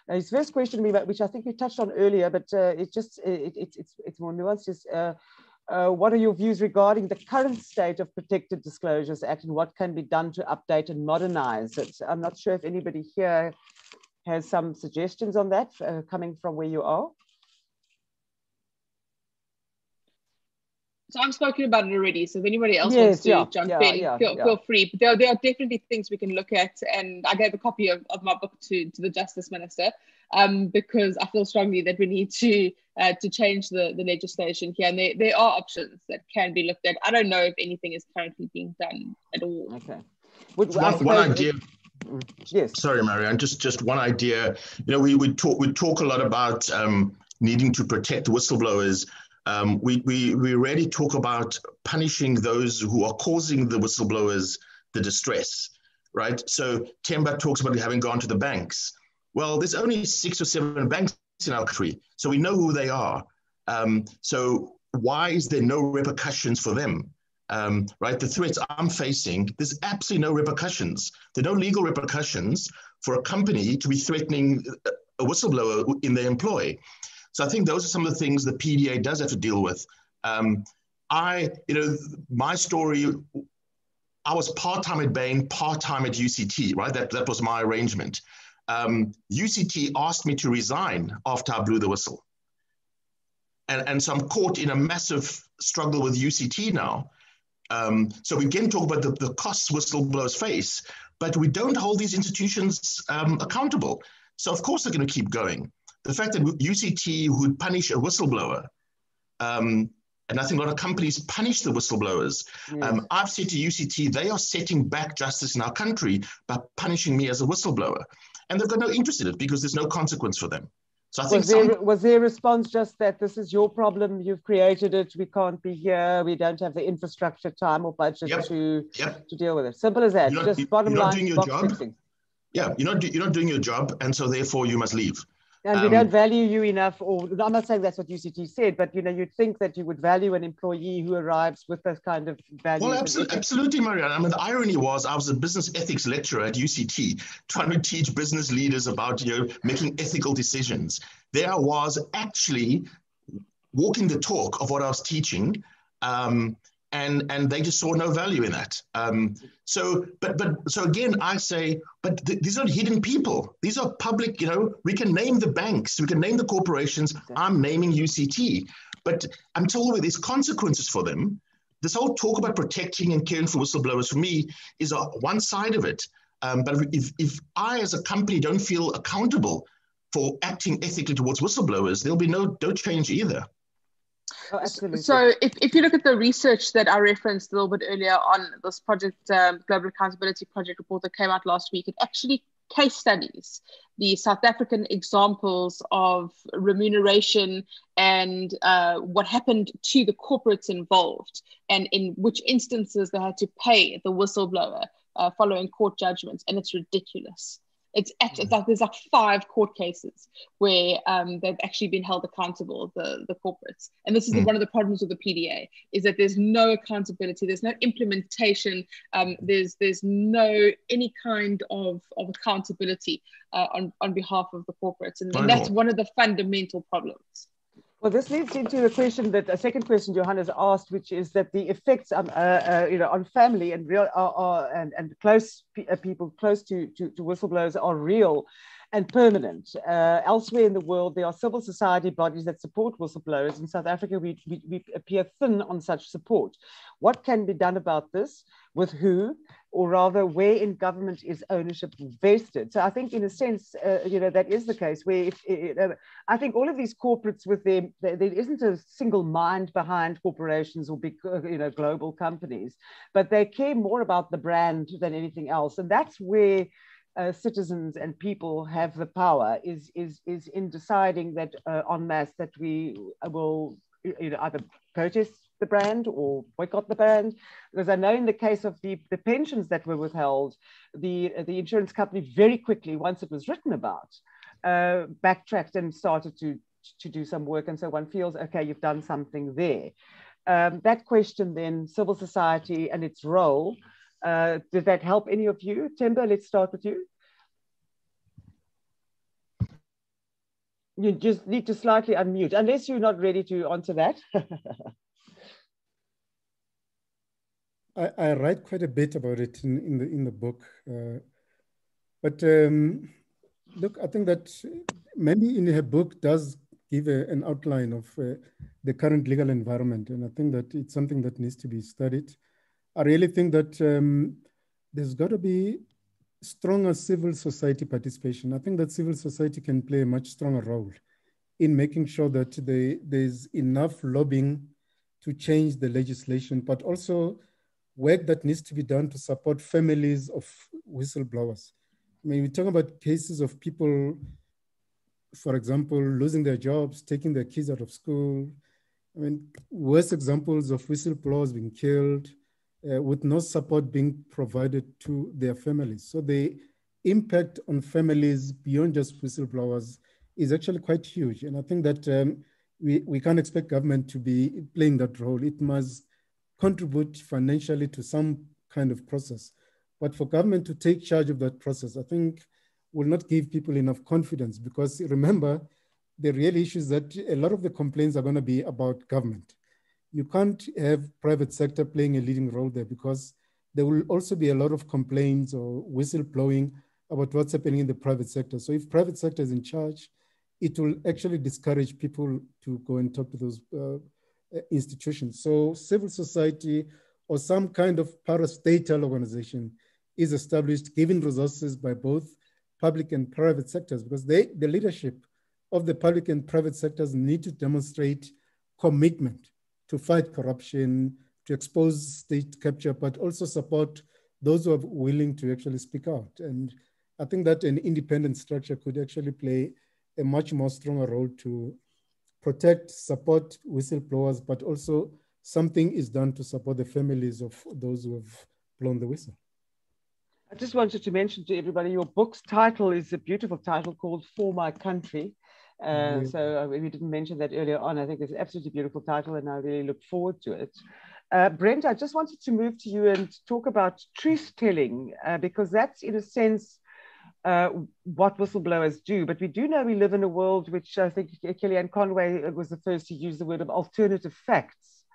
Uh, his first question which I think we touched on earlier, but it just it, it, it's it's more nuanced. Is what are your views regarding the current state of Protected Disclosures Act and what can be done to update and modernize it? I'm not sure if anybody here has some suggestions on that uh, coming from where you are? So I've spoken about it already. So if anybody else yes, wants to yeah, jump yeah, in, yeah, feel, feel, free. But there, there are definitely things we can look at. And I gave a copy of, of my book to, to the Justice Minister um, because I feel strongly that we need to uh, to change the, the legislation here. And there, there are options that can be looked at. I don't know if anything is currently being done at all. Okay. one, one idea. Yes. Sorry, Marianne. Just just one idea. You know, we we talk we talk a lot about um, needing to protect whistleblowers. Um, we we we rarely talk about punishing those who are causing the whistleblowers the distress, right? So Themba talks about having gone to the banks. Well, there's only six or seven banks in our country, so we know who they are. Um, so why is there no repercussions for them? Um, right? The threats I'm facing, there's absolutely no repercussions. There are no legal repercussions for a company to be threatening a whistleblower in their employ. So I think those are some of the things the PDA does have to deal with. Um, I, you know, my story, I was part-time at Bain, part-time at UCT, right? That, that was my arrangement. Um, UCT asked me to resign after I blew the whistle. And, and so I'm caught in a massive struggle with UCT now um, so we can talk about the, the costs whistleblowers face, but we don't hold these institutions um, accountable. So of course they're going to keep going. The fact that UCT would punish a whistleblower, um, and I think a lot of companies punish the whistleblowers. Um, I've said to UCT, they are setting back justice in our country by punishing me as a whistleblower. And they've got no interest in it because there's no consequence for them. So I think was, some... there, was their response just that this is your problem, you've created it, we can't be here, we don't have the infrastructure, time, or budget yep. to yep. to deal with it. Simple as that. You're just not, bottom you're line. Not doing your job. Fixing. Yeah, you're not you're not doing your job, and so therefore you must leave. And um, we don't value you enough, or I'm not saying that's what UCT said, but you know, you'd think that you would value an employee who arrives with this kind of value. Well, absolutely, absolutely, Marianne. I mean, the irony was I was a business ethics lecturer at UCT, trying to teach business leaders about you know making ethical decisions. There I was actually walking the talk of what I was teaching. Um, and and they just saw no value in that. Um, so, but but so again, I say, but th- these are hidden people. These are public. You know, we can name the banks, we can name the corporations. I'm naming UCT, but I'm until there's consequences for them, this whole talk about protecting and caring for whistleblowers for me is a, one side of it. Um, but if if I as a company don't feel accountable for acting ethically towards whistleblowers, there'll be no no change either. Oh. So if, if you look at the research that I referenced a little bit earlier on this project, um, Global Accountability Project report that came out last week, it actually case studies the South African examples of remuneration and uh, what happened to the corporates involved and in which instances they had to pay the whistleblower uh, following court judgments. And it's ridiculous. It's, it's mm. like there's like five court cases where um, they've actually been held accountable, the, the corporates. And this is mm. one of the problems with the PDA is that there's no accountability, there's no implementation, um, there's there's no any kind of, of accountability uh, on, on behalf of the corporates. And, and that's one of the fundamental problems. Well, this leads into the question that a second question Johannes asked, which is that the effects on, uh, uh, you know, on family and real are, are and, and close uh, people close to, to, to whistleblowers are real and permanent. Uh, elsewhere in the world, there are civil society bodies that support whistleblowers. In South Africa, we, we, we, appear thin on such support. What can be done about this? With who? Or rather, where in government is ownership vested? So I think, in a sense, uh, you know, that is the case. Where if, uh, I think all of these corporates, with them, there, isn't a single mind behind corporations or big, uh, you know, global companies, but they care more about the brand than anything else, and that's where uh, citizens and people have the power is, is, is in deciding that uh, en masse that we will you know, either protest the brand or boycott the brand. Because I know in the case of the, the pensions that were withheld, the, the insurance company very quickly, once it was written about, uh, backtracked and started to, to do some work. And so one feels, okay, you've done something there. Um, that question then, civil society and its role, uh, did that help any of you? Themba, let's start with you. You just need to slightly unmute, unless you're not ready to answer that. I, I, write quite a bit about it in, in the in the book, uh, but um, look, I think that Mandy in her book does give a, an outline of uh, the current legal environment, and I think that it's something that needs to be studied. I really think that um, there's got to be stronger civil society participation. I think that civil society can play a much stronger role in making sure that they, there's enough lobbying to change the legislation, but also work that needs to be done to support families of whistleblowers. I mean, we talk about cases of people, for example, losing their jobs, taking their kids out of school. I mean, worst examples of whistleblowers being killed, uh, with no support being provided to their families. So the impact on families beyond just whistleblowers is actually quite huge. And I think that um, we, we can't expect government to be playing that role. It must contribute financially to some kind of process. But for government to take charge of that process, I think will not give people enough confidence because remember, the real issue is that a lot of the complaints are going to be about government you can't have private sector playing a leading role there because there will also be a lot of complaints or whistleblowing about what's happening in the private sector. So if private sector is in charge, it will actually discourage people to go and talk to those uh, Uh, institutions. So civil society or some kind of parastatal organization is established, given resources by both public and private sectors, because they, the leadership of the public and private sectors need to demonstrate commitment to fight corruption, to expose state capture, but also support those who are willing to actually speak out. And I think that an independent structure could actually play a much more stronger role to protect, support whistleblowers, but also something is done to support the families of those who have blown the whistle. I just wanted to mention to everybody your book's title is a beautiful title called For My Country. Uh, so uh, we didn't mention that earlier on. I think it's an absolutely beautiful title, and I really look forward to it. Uh, Brent, I just wanted to move to you and talk about truth telling, uh, because that's in a sense uh, what whistleblowers do. But we do know we live in a world which I think Kellyanne Conway was the first to use the word of alternative facts.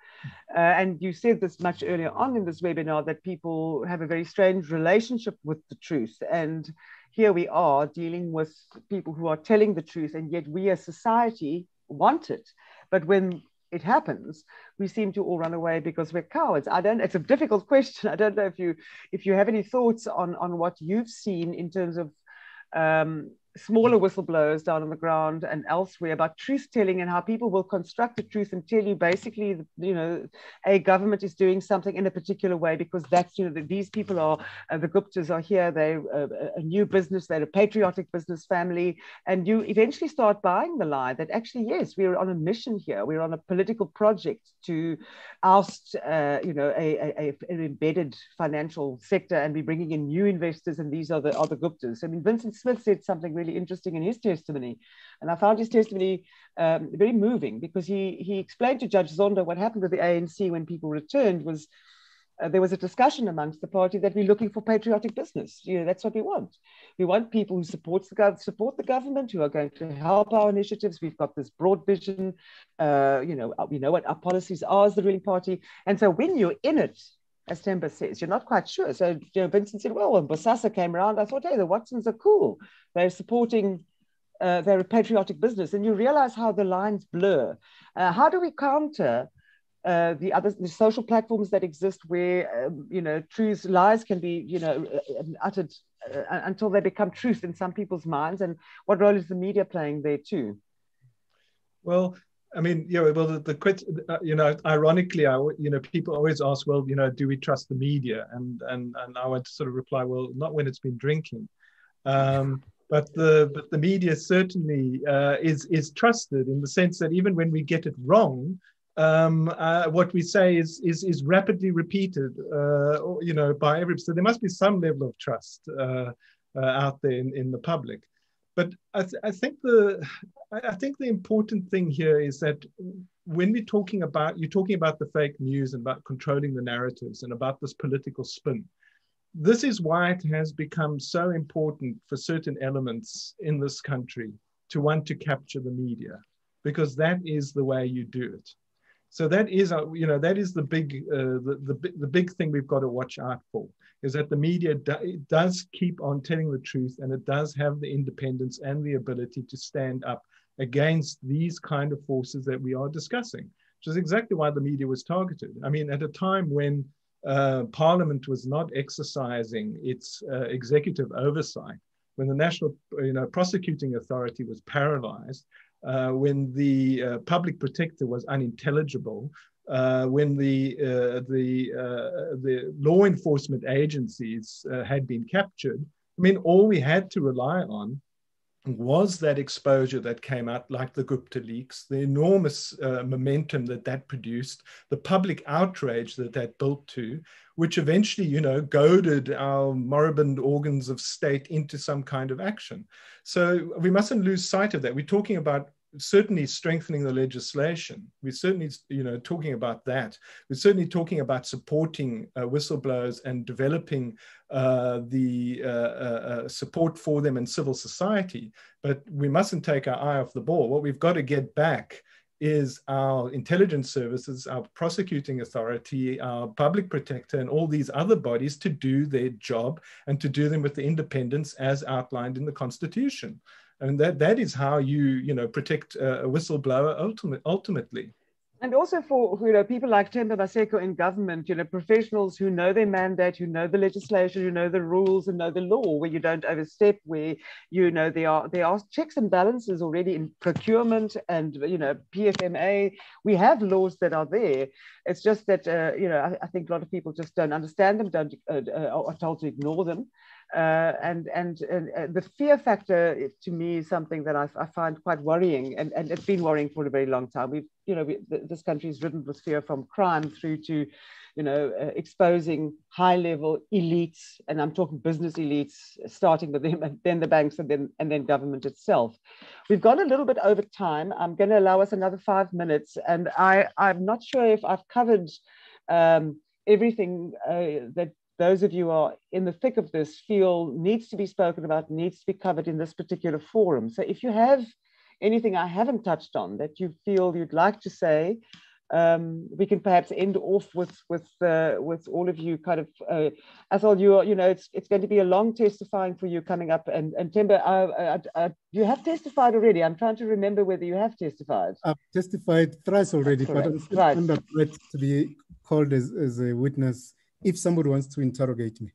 Uh, and you said this much earlier on in this webinar that people have a very strange relationship with the truth. And here we are dealing with people who are telling the truth, and yet we as society want it. But when it happens, we seem to all run away because we're cowards. I don't. It's a difficult question. I don't know if you if you have any thoughts on on what you've seen in terms of um, smaller whistleblowers down on the ground and elsewhere about truth telling and how people will construct the truth and tell you basically you know a government is doing something in a particular way because that's you know that these people are uh, the guptas are here they're uh, a new business they're a patriotic business family and you eventually start buying the lie that actually yes we're on a mission here we're on a political project to oust uh, you know a, a, a, an embedded financial sector and be bringing in new investors and these are the other guptas. I mean vincent smith said something really interesting in his testimony. And I found his testimony um, very moving because he, he explained to Judge Zondo what happened with the ANC when people returned was uh, there was a discussion amongst the party that we're looking for patriotic business. You know, that's what we want. We want people who support the, support the government, who are going to help our initiatives. We've got this broad vision. Uh, you know, we know what our policies are as the ruling party. And so when you're in it, as Themba says, you're not quite sure. So you know, Vincent said, well, when Bosasa came around, I thought, hey, the Watsons are cool. They're supporting uh, their patriotic business. And you realize how the lines blur. Uh, how do we counter uh, the other the social platforms that exist where um, you know truths lies can be you know uh, uttered uh, until they become truth in some people's minds and what role is the media playing there too well I mean, yeah, well, the, the uh, you know, ironically, I, you know, people always ask, well, you know, do we trust the media? And and and I would sort of reply, well, not when it's been drinking. Um, but the but the media certainly uh, is is trusted in the sense that even when we get it wrong, um, uh, what we say is is is rapidly repeated, uh, you know, by everybody. So there must be some level of trust uh, uh, out there in, in the public. But I, th I think the I think the important thing here is that when we're talking about you're talking about the fake news and about controlling the narratives and about this political spin. This is why it has become so important for certain elements in this country to want to capture the media, because that is the way you do it so that is a, you know that is the big uh, the, the, the big thing we've got to watch out for is that the media do, does keep on telling the truth and it does have the independence and the ability to stand up against these kind of forces that we are discussing which is exactly why the media was targeted. I mean at a time when uh, parliament was not exercising its uh, executive oversight when the national you know prosecuting authority was paralyzed uh, when the uh, public protector was unintelligible, uh, when the uh, the uh, the law enforcement agencies uh, had been captured. I mean, all we had to rely on was that exposure that came out, like the Gupta leaks, the enormous uh, momentum that that produced, the public outrage that that built to, which eventually, you know, goaded our moribund organs of state into some kind of action. So we mustn't lose sight of that. We're talking about certainly strengthening the legislation. We're certainly, you know, talking about that. We're certainly talking about supporting uh, whistleblowers and developing uh, the uh, uh, uh support for them in civil society. But we mustn't take our eye off the ball. What we've got to get back is our intelligence services, our prosecuting authority, our public protector, and all these other bodies to do their job and to do them with the independence as outlined in the Constitution. And that, that is how you, you know, protect a whistleblower ultimate, ultimately. And also for you know people like Themba Maseko in government, you know, professionals who know their mandate, who know the legislation, who know the rules and know the law, where you don't overstep, where you know there are there are checks and balances already in procurement and you know PFMA. We have laws that are there. It's just that uh, you know I, I, think a lot of people just don't understand them, don't uh, uh, are told to ignore them. Uh, and, and, and uh, the fear factor to me is something that I, I, find quite worrying and, and it's been worrying for a very long time. We've, you know, we, this country is ridden with fear from crime through to, you know, uh, exposing high level elites, and I'm talking business elites, starting with them then the banks and then, and then government itself. We've gone a little bit over time. I'm going to allow us another five minutes and I, I'm not sure if I've covered um, everything uh, that those of you who are in the thick of this feel needs to be spoken about, needs to be covered in this particular forum. So if you have anything I haven't touched on that you feel you'd like to say, um, we can perhaps end off with with uh, with all of you kind of uh, Athol, you are, you know it's it's going to be a long testifying for you coming up and and Themba, uh, uh, you have testified already. I'm trying to remember whether you have testified. I've testified thrice already, but I'm still right. to be called as, as a witness if somebody wants to interrogate me.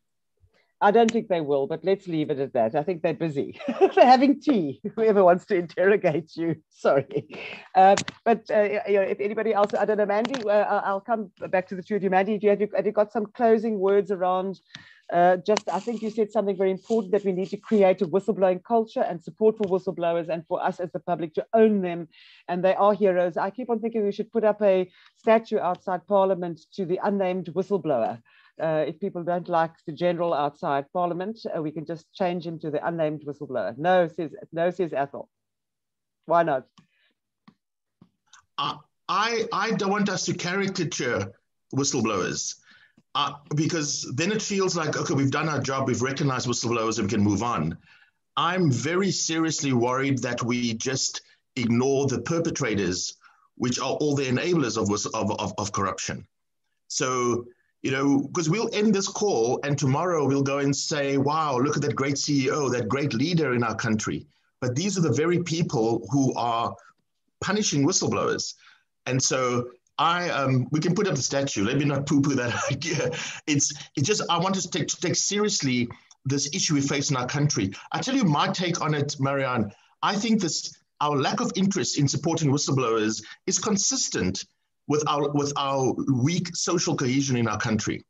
I don't think they will, but let's leave it at that. I think they're busy. they're having tea. Whoever wants to interrogate you, sorry. Uh, but uh, you know, if anybody else, I don't know, Mandy. Uh, I'll come back to the two of you. Mandy, do you have, you, have you got some closing words around? Uh, just, I think you said something very important that we need to create a whistleblowing culture and support for whistleblowers and for us as the public to own them. And they are heroes. I keep on thinking we should put up a statue outside Parliament to the unnamed whistleblower uh, if people don't like the general outside Parliament, uh, we can just change him to the unnamed whistleblower. No, says no, says Athol. Why not? Uh, I I don't want us to caricature whistleblowers. uh, because then it feels like, okay, we've done our job, we've recognized whistleblowers and we can move on. I'm very seriously worried that we just ignore the perpetrators, which are all the enablers of, of, of, of corruption. So, you know, because we'll end this call and tomorrow we'll go and say, wow, look at that great CEO, that great leader in our country. But these are the very people who are punishing whistleblowers. And so I um, we can put up the statue. Let me not poo-poo that idea. It's it's just I want to take take seriously this issue we face in our country. I tell you my take on it, Marianne. I think this our lack of interest in supporting whistleblowers is consistent with our with our weak social cohesion in our country.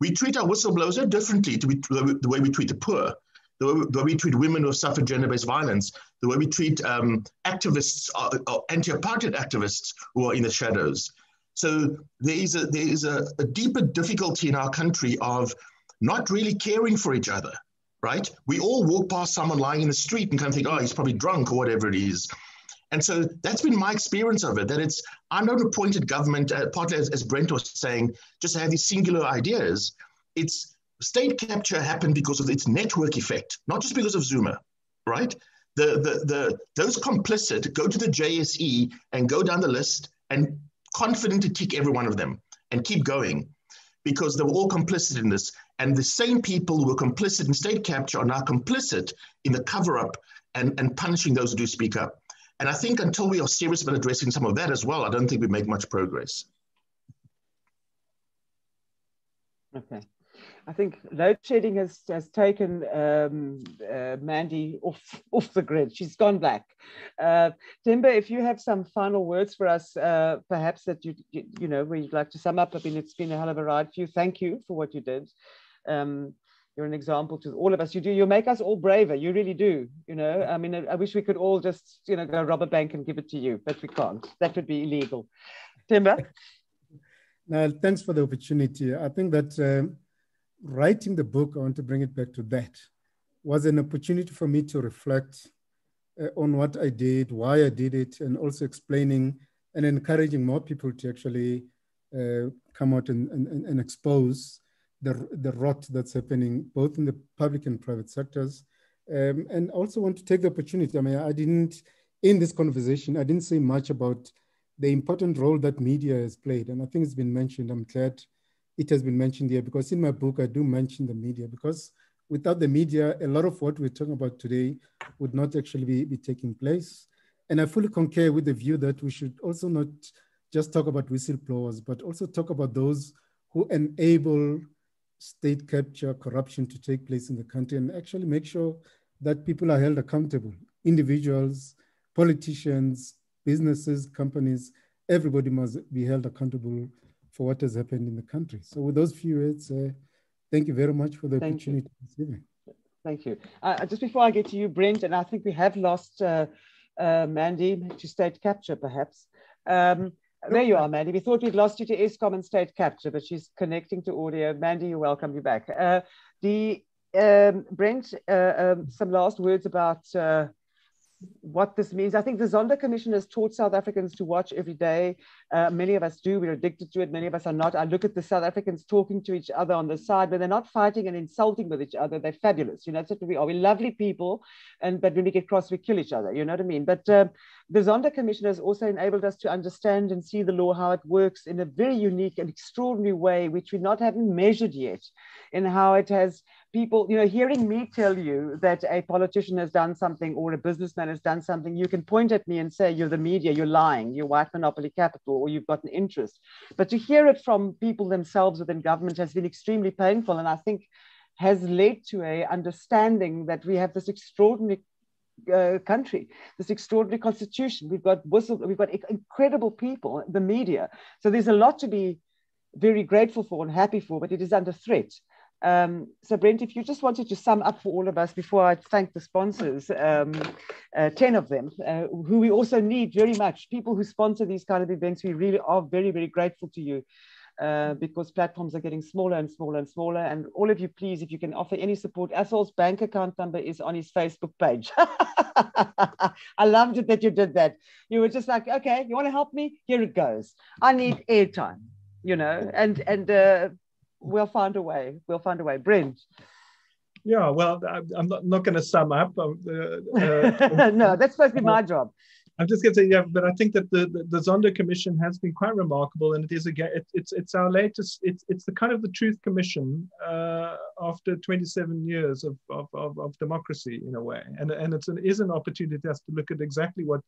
We treat our whistleblowers differently to be, the way we treat the poor, the way, the way we treat women who have suffered gender-based violence, the way we treat um, activists, uh, uh, anti-apartheid activists who are in the shadows. So there is a there is a, a deeper difficulty in our country of not really caring for each other, right? We all walk past someone lying in the street and kind of think, oh, he's probably drunk or whatever it is. And so that's been my experience of it, that it's, I'm not appointed government, uh, partly as, as Brent was saying, just to have these singular ideas. It's state capture happened because of its network effect, not just because of Zuma, right? The, the, the, those complicit go to the JSE and go down the list and confident to tick every one of them and keep going because they were all complicit in this. And the same people who were complicit in state capture are now complicit in the cover up and, and punishing those who do speak up. And I think until we are serious about addressing some of that as well, I don't think we make much progress. Okay. I think load shedding has, has taken um, uh, Mandy off, off the grid. She's gone black. Uh, Themba, if you have some final words for us, uh, perhaps that you, you, know, where you'd like to sum up. I mean, it's been a hell of a ride for you. Thank you for what you did. Um, you're an example to all of us. You do. You make us all braver. You really do. You know. I mean, I, I wish we could all just, you know, go rob a bank and give it to you, but we can't. That would be illegal. Themba. Now, thanks for the opportunity. I think that uh, writing the book, I want to bring it back to that, was an opportunity for me to reflect uh, on what I did, why I did it, and also explaining and encouraging more people to actually uh, come out and, and, and expose the, the rot that's happening both in the public and private sectors. Um, and also want to take the opportunity. I mean, I didn't, in this conversation, I didn't say much about the important role that media has played. And I think it's been mentioned. I'm glad it has been mentioned here because in my book, I do mention the media because without the media, a lot of what we're talking about today would not actually be, be taking place. And I fully concur with the view that we should also not just talk about whistleblowers, but also talk about those who enable state capture, corruption to take place in the country and actually make sure that people are held accountable. Individuals, politicians, businesses, companies, everybody must be held accountable for what has happened in the country. So with those few words, uh, thank you very much for the thank opportunity you. this evening. Thank you. Uh, just before I get to you, Brent, and I think we have lost uh, uh Mandy to state capture, perhaps. Um, there you are, Mandy. We thought we'd lost you to Eskom and state capture, but she's connecting to audio. Mandy, you're welcome. You back. Uh, the um, Brent, uh, um, some last words about uh, what this means. I think the Zondo Commission has taught South Africans to watch every day. Uh, many of us do. We're addicted to it. Many of us are not. I look at the South Africans talking to each other on the side, but they're not fighting and insulting with each other. They're fabulous. You know, that's what we are. We're lovely people, and but when we get cross, we kill each other. You know what I mean? But um, the Zondo Commission has also enabled us to understand and see the law, how it works in a very unique and extraordinary way, which we not haven't measured yet, in how it has people, you know, hearing me tell you that a politician has done something or a businessman has done something, you can point at me and say, you're the media, you're lying, you're white monopoly capital, or you've got an interest. But to hear it from people themselves within government has been extremely painful. And I think has led to a understanding that we have this extraordinary uh, country, this extraordinary constitution. We've got whistle, we've got incredible people, the media. So there's a lot to be very grateful for and happy for, but it is under threat. Um, so Brent, if you just wanted to sum up for all of us before I thank the sponsors, um, uh, 10 of them, uh, who we also need very much, people who sponsor these kind of events, we really are very, very grateful to you. Uh, because platforms are getting smaller and smaller and smaller. And all of you, please, if you can offer any support, Athol's bank account number is on his Facebook page. I loved it that you did that. You were just like, okay, you want to help me? Here it goes. I need airtime, you know, and and uh, we'll find a way. We'll find a way. Brent. Yeah, well, I'm not, not going to sum up. Uh, uh, no, that's supposed to be my job. I'm just going to say, yeah, but I think that the, the, the Zondo Commission has been quite remarkable, and it is again, it, it's it's our latest, it's it's the kind of the Truth Commission uh, after 27 years of, of, of, of, democracy in a way, and and it's an is an opportunity to look at exactly what,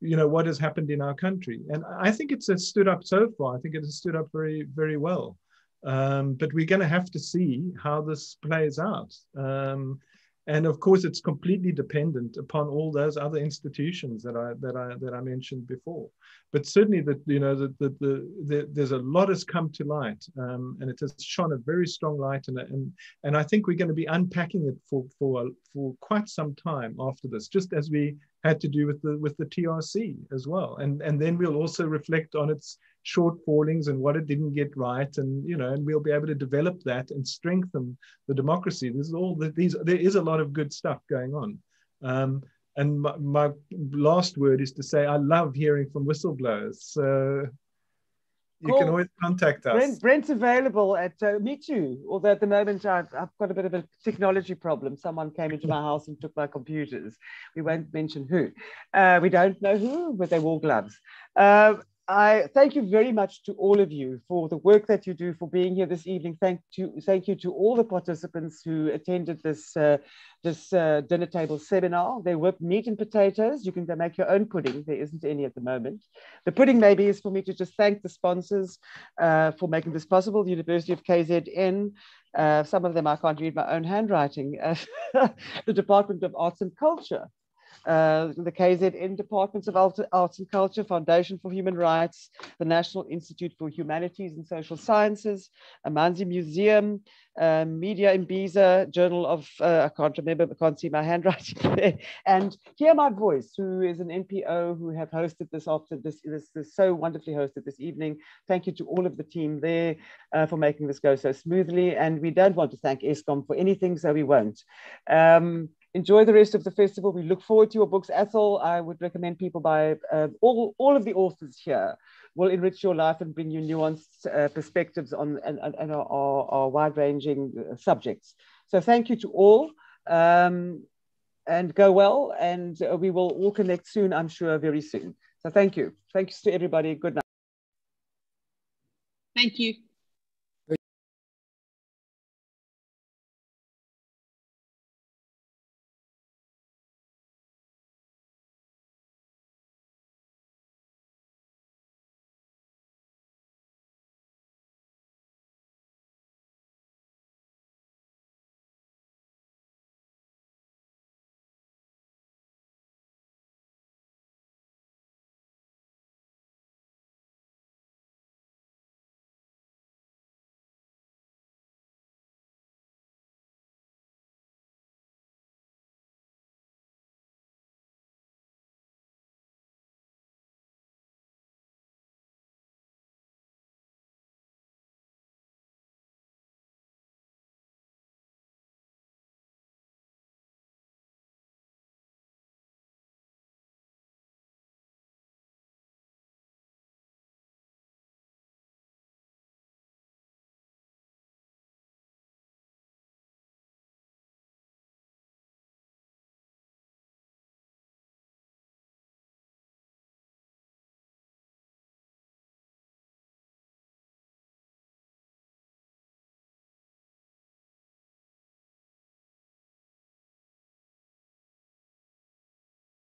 you know, what has happened in our country, and I think it's stood up so far. I think it has stood up very very well, um, but we're going to have to see how this plays out. Um, and of course it's completely dependent upon all those other institutions that I that I that I mentioned before. But certainly that you know that the, the, the, there's a lot has come to light, um, and it has shone a very strong light, and and and I think we're going to be unpacking it for for for quite some time after this, just as we had to do with the with the TRC as well, and and then we'll also reflect on its shortfallings and what it didn't get right and you know and we'll be able to develop that and strengthen the democracy. This is all that these there is a lot of good stuff going on. Um, and my, my, last word is to say i love hearing from whistleblowers. So you cool. can always contact us. Brent, brent's available at uh, me too although at the moment I've, I've got a bit of a technology problem. Someone came into my house and took my computers. We won't mention who. Uh, we don't know who but they wore gloves. Uh, I thank you very much to all of you for the work that you do, for being here this evening. Thank you, thank you to all the participants who attended this uh, this uh, dinner table seminar. They were meat and potatoes. You can go make your own pudding. There isn't any at the moment. The pudding maybe is for me to just thank the sponsors uh, for making this possible. The University of KZN. Uh, some of them I can't read my own handwriting. the Department of Arts and Culture uh, the KZN Departments of Arts and Culture, Foundation for Human Rights, the National Institute for Humanities and Social Sciences, Amazwi Museum, uh, Media Imbiza, Journal of, uh, I can't remember, I can't see my handwriting there, and Hear My Voice, who is an NPO who have hosted this after this, this, so wonderfully hosted this evening. Thank you to all of the team there uh, for making this go so smoothly. And we don't want to thank Eskom for anything, so we won't. Um, enjoy the rest of the festival. We look forward to your books. Athol, I would recommend people buy uh, all, all of the authors here will enrich your life and bring you nuanced uh, perspectives on and, and, and our, wide-ranging uh, subjects. So thank you to all um, and go well. And uh, we will all connect soon, I'm sure, very soon. So thank you. Thanks to everybody. Good night. Thank you.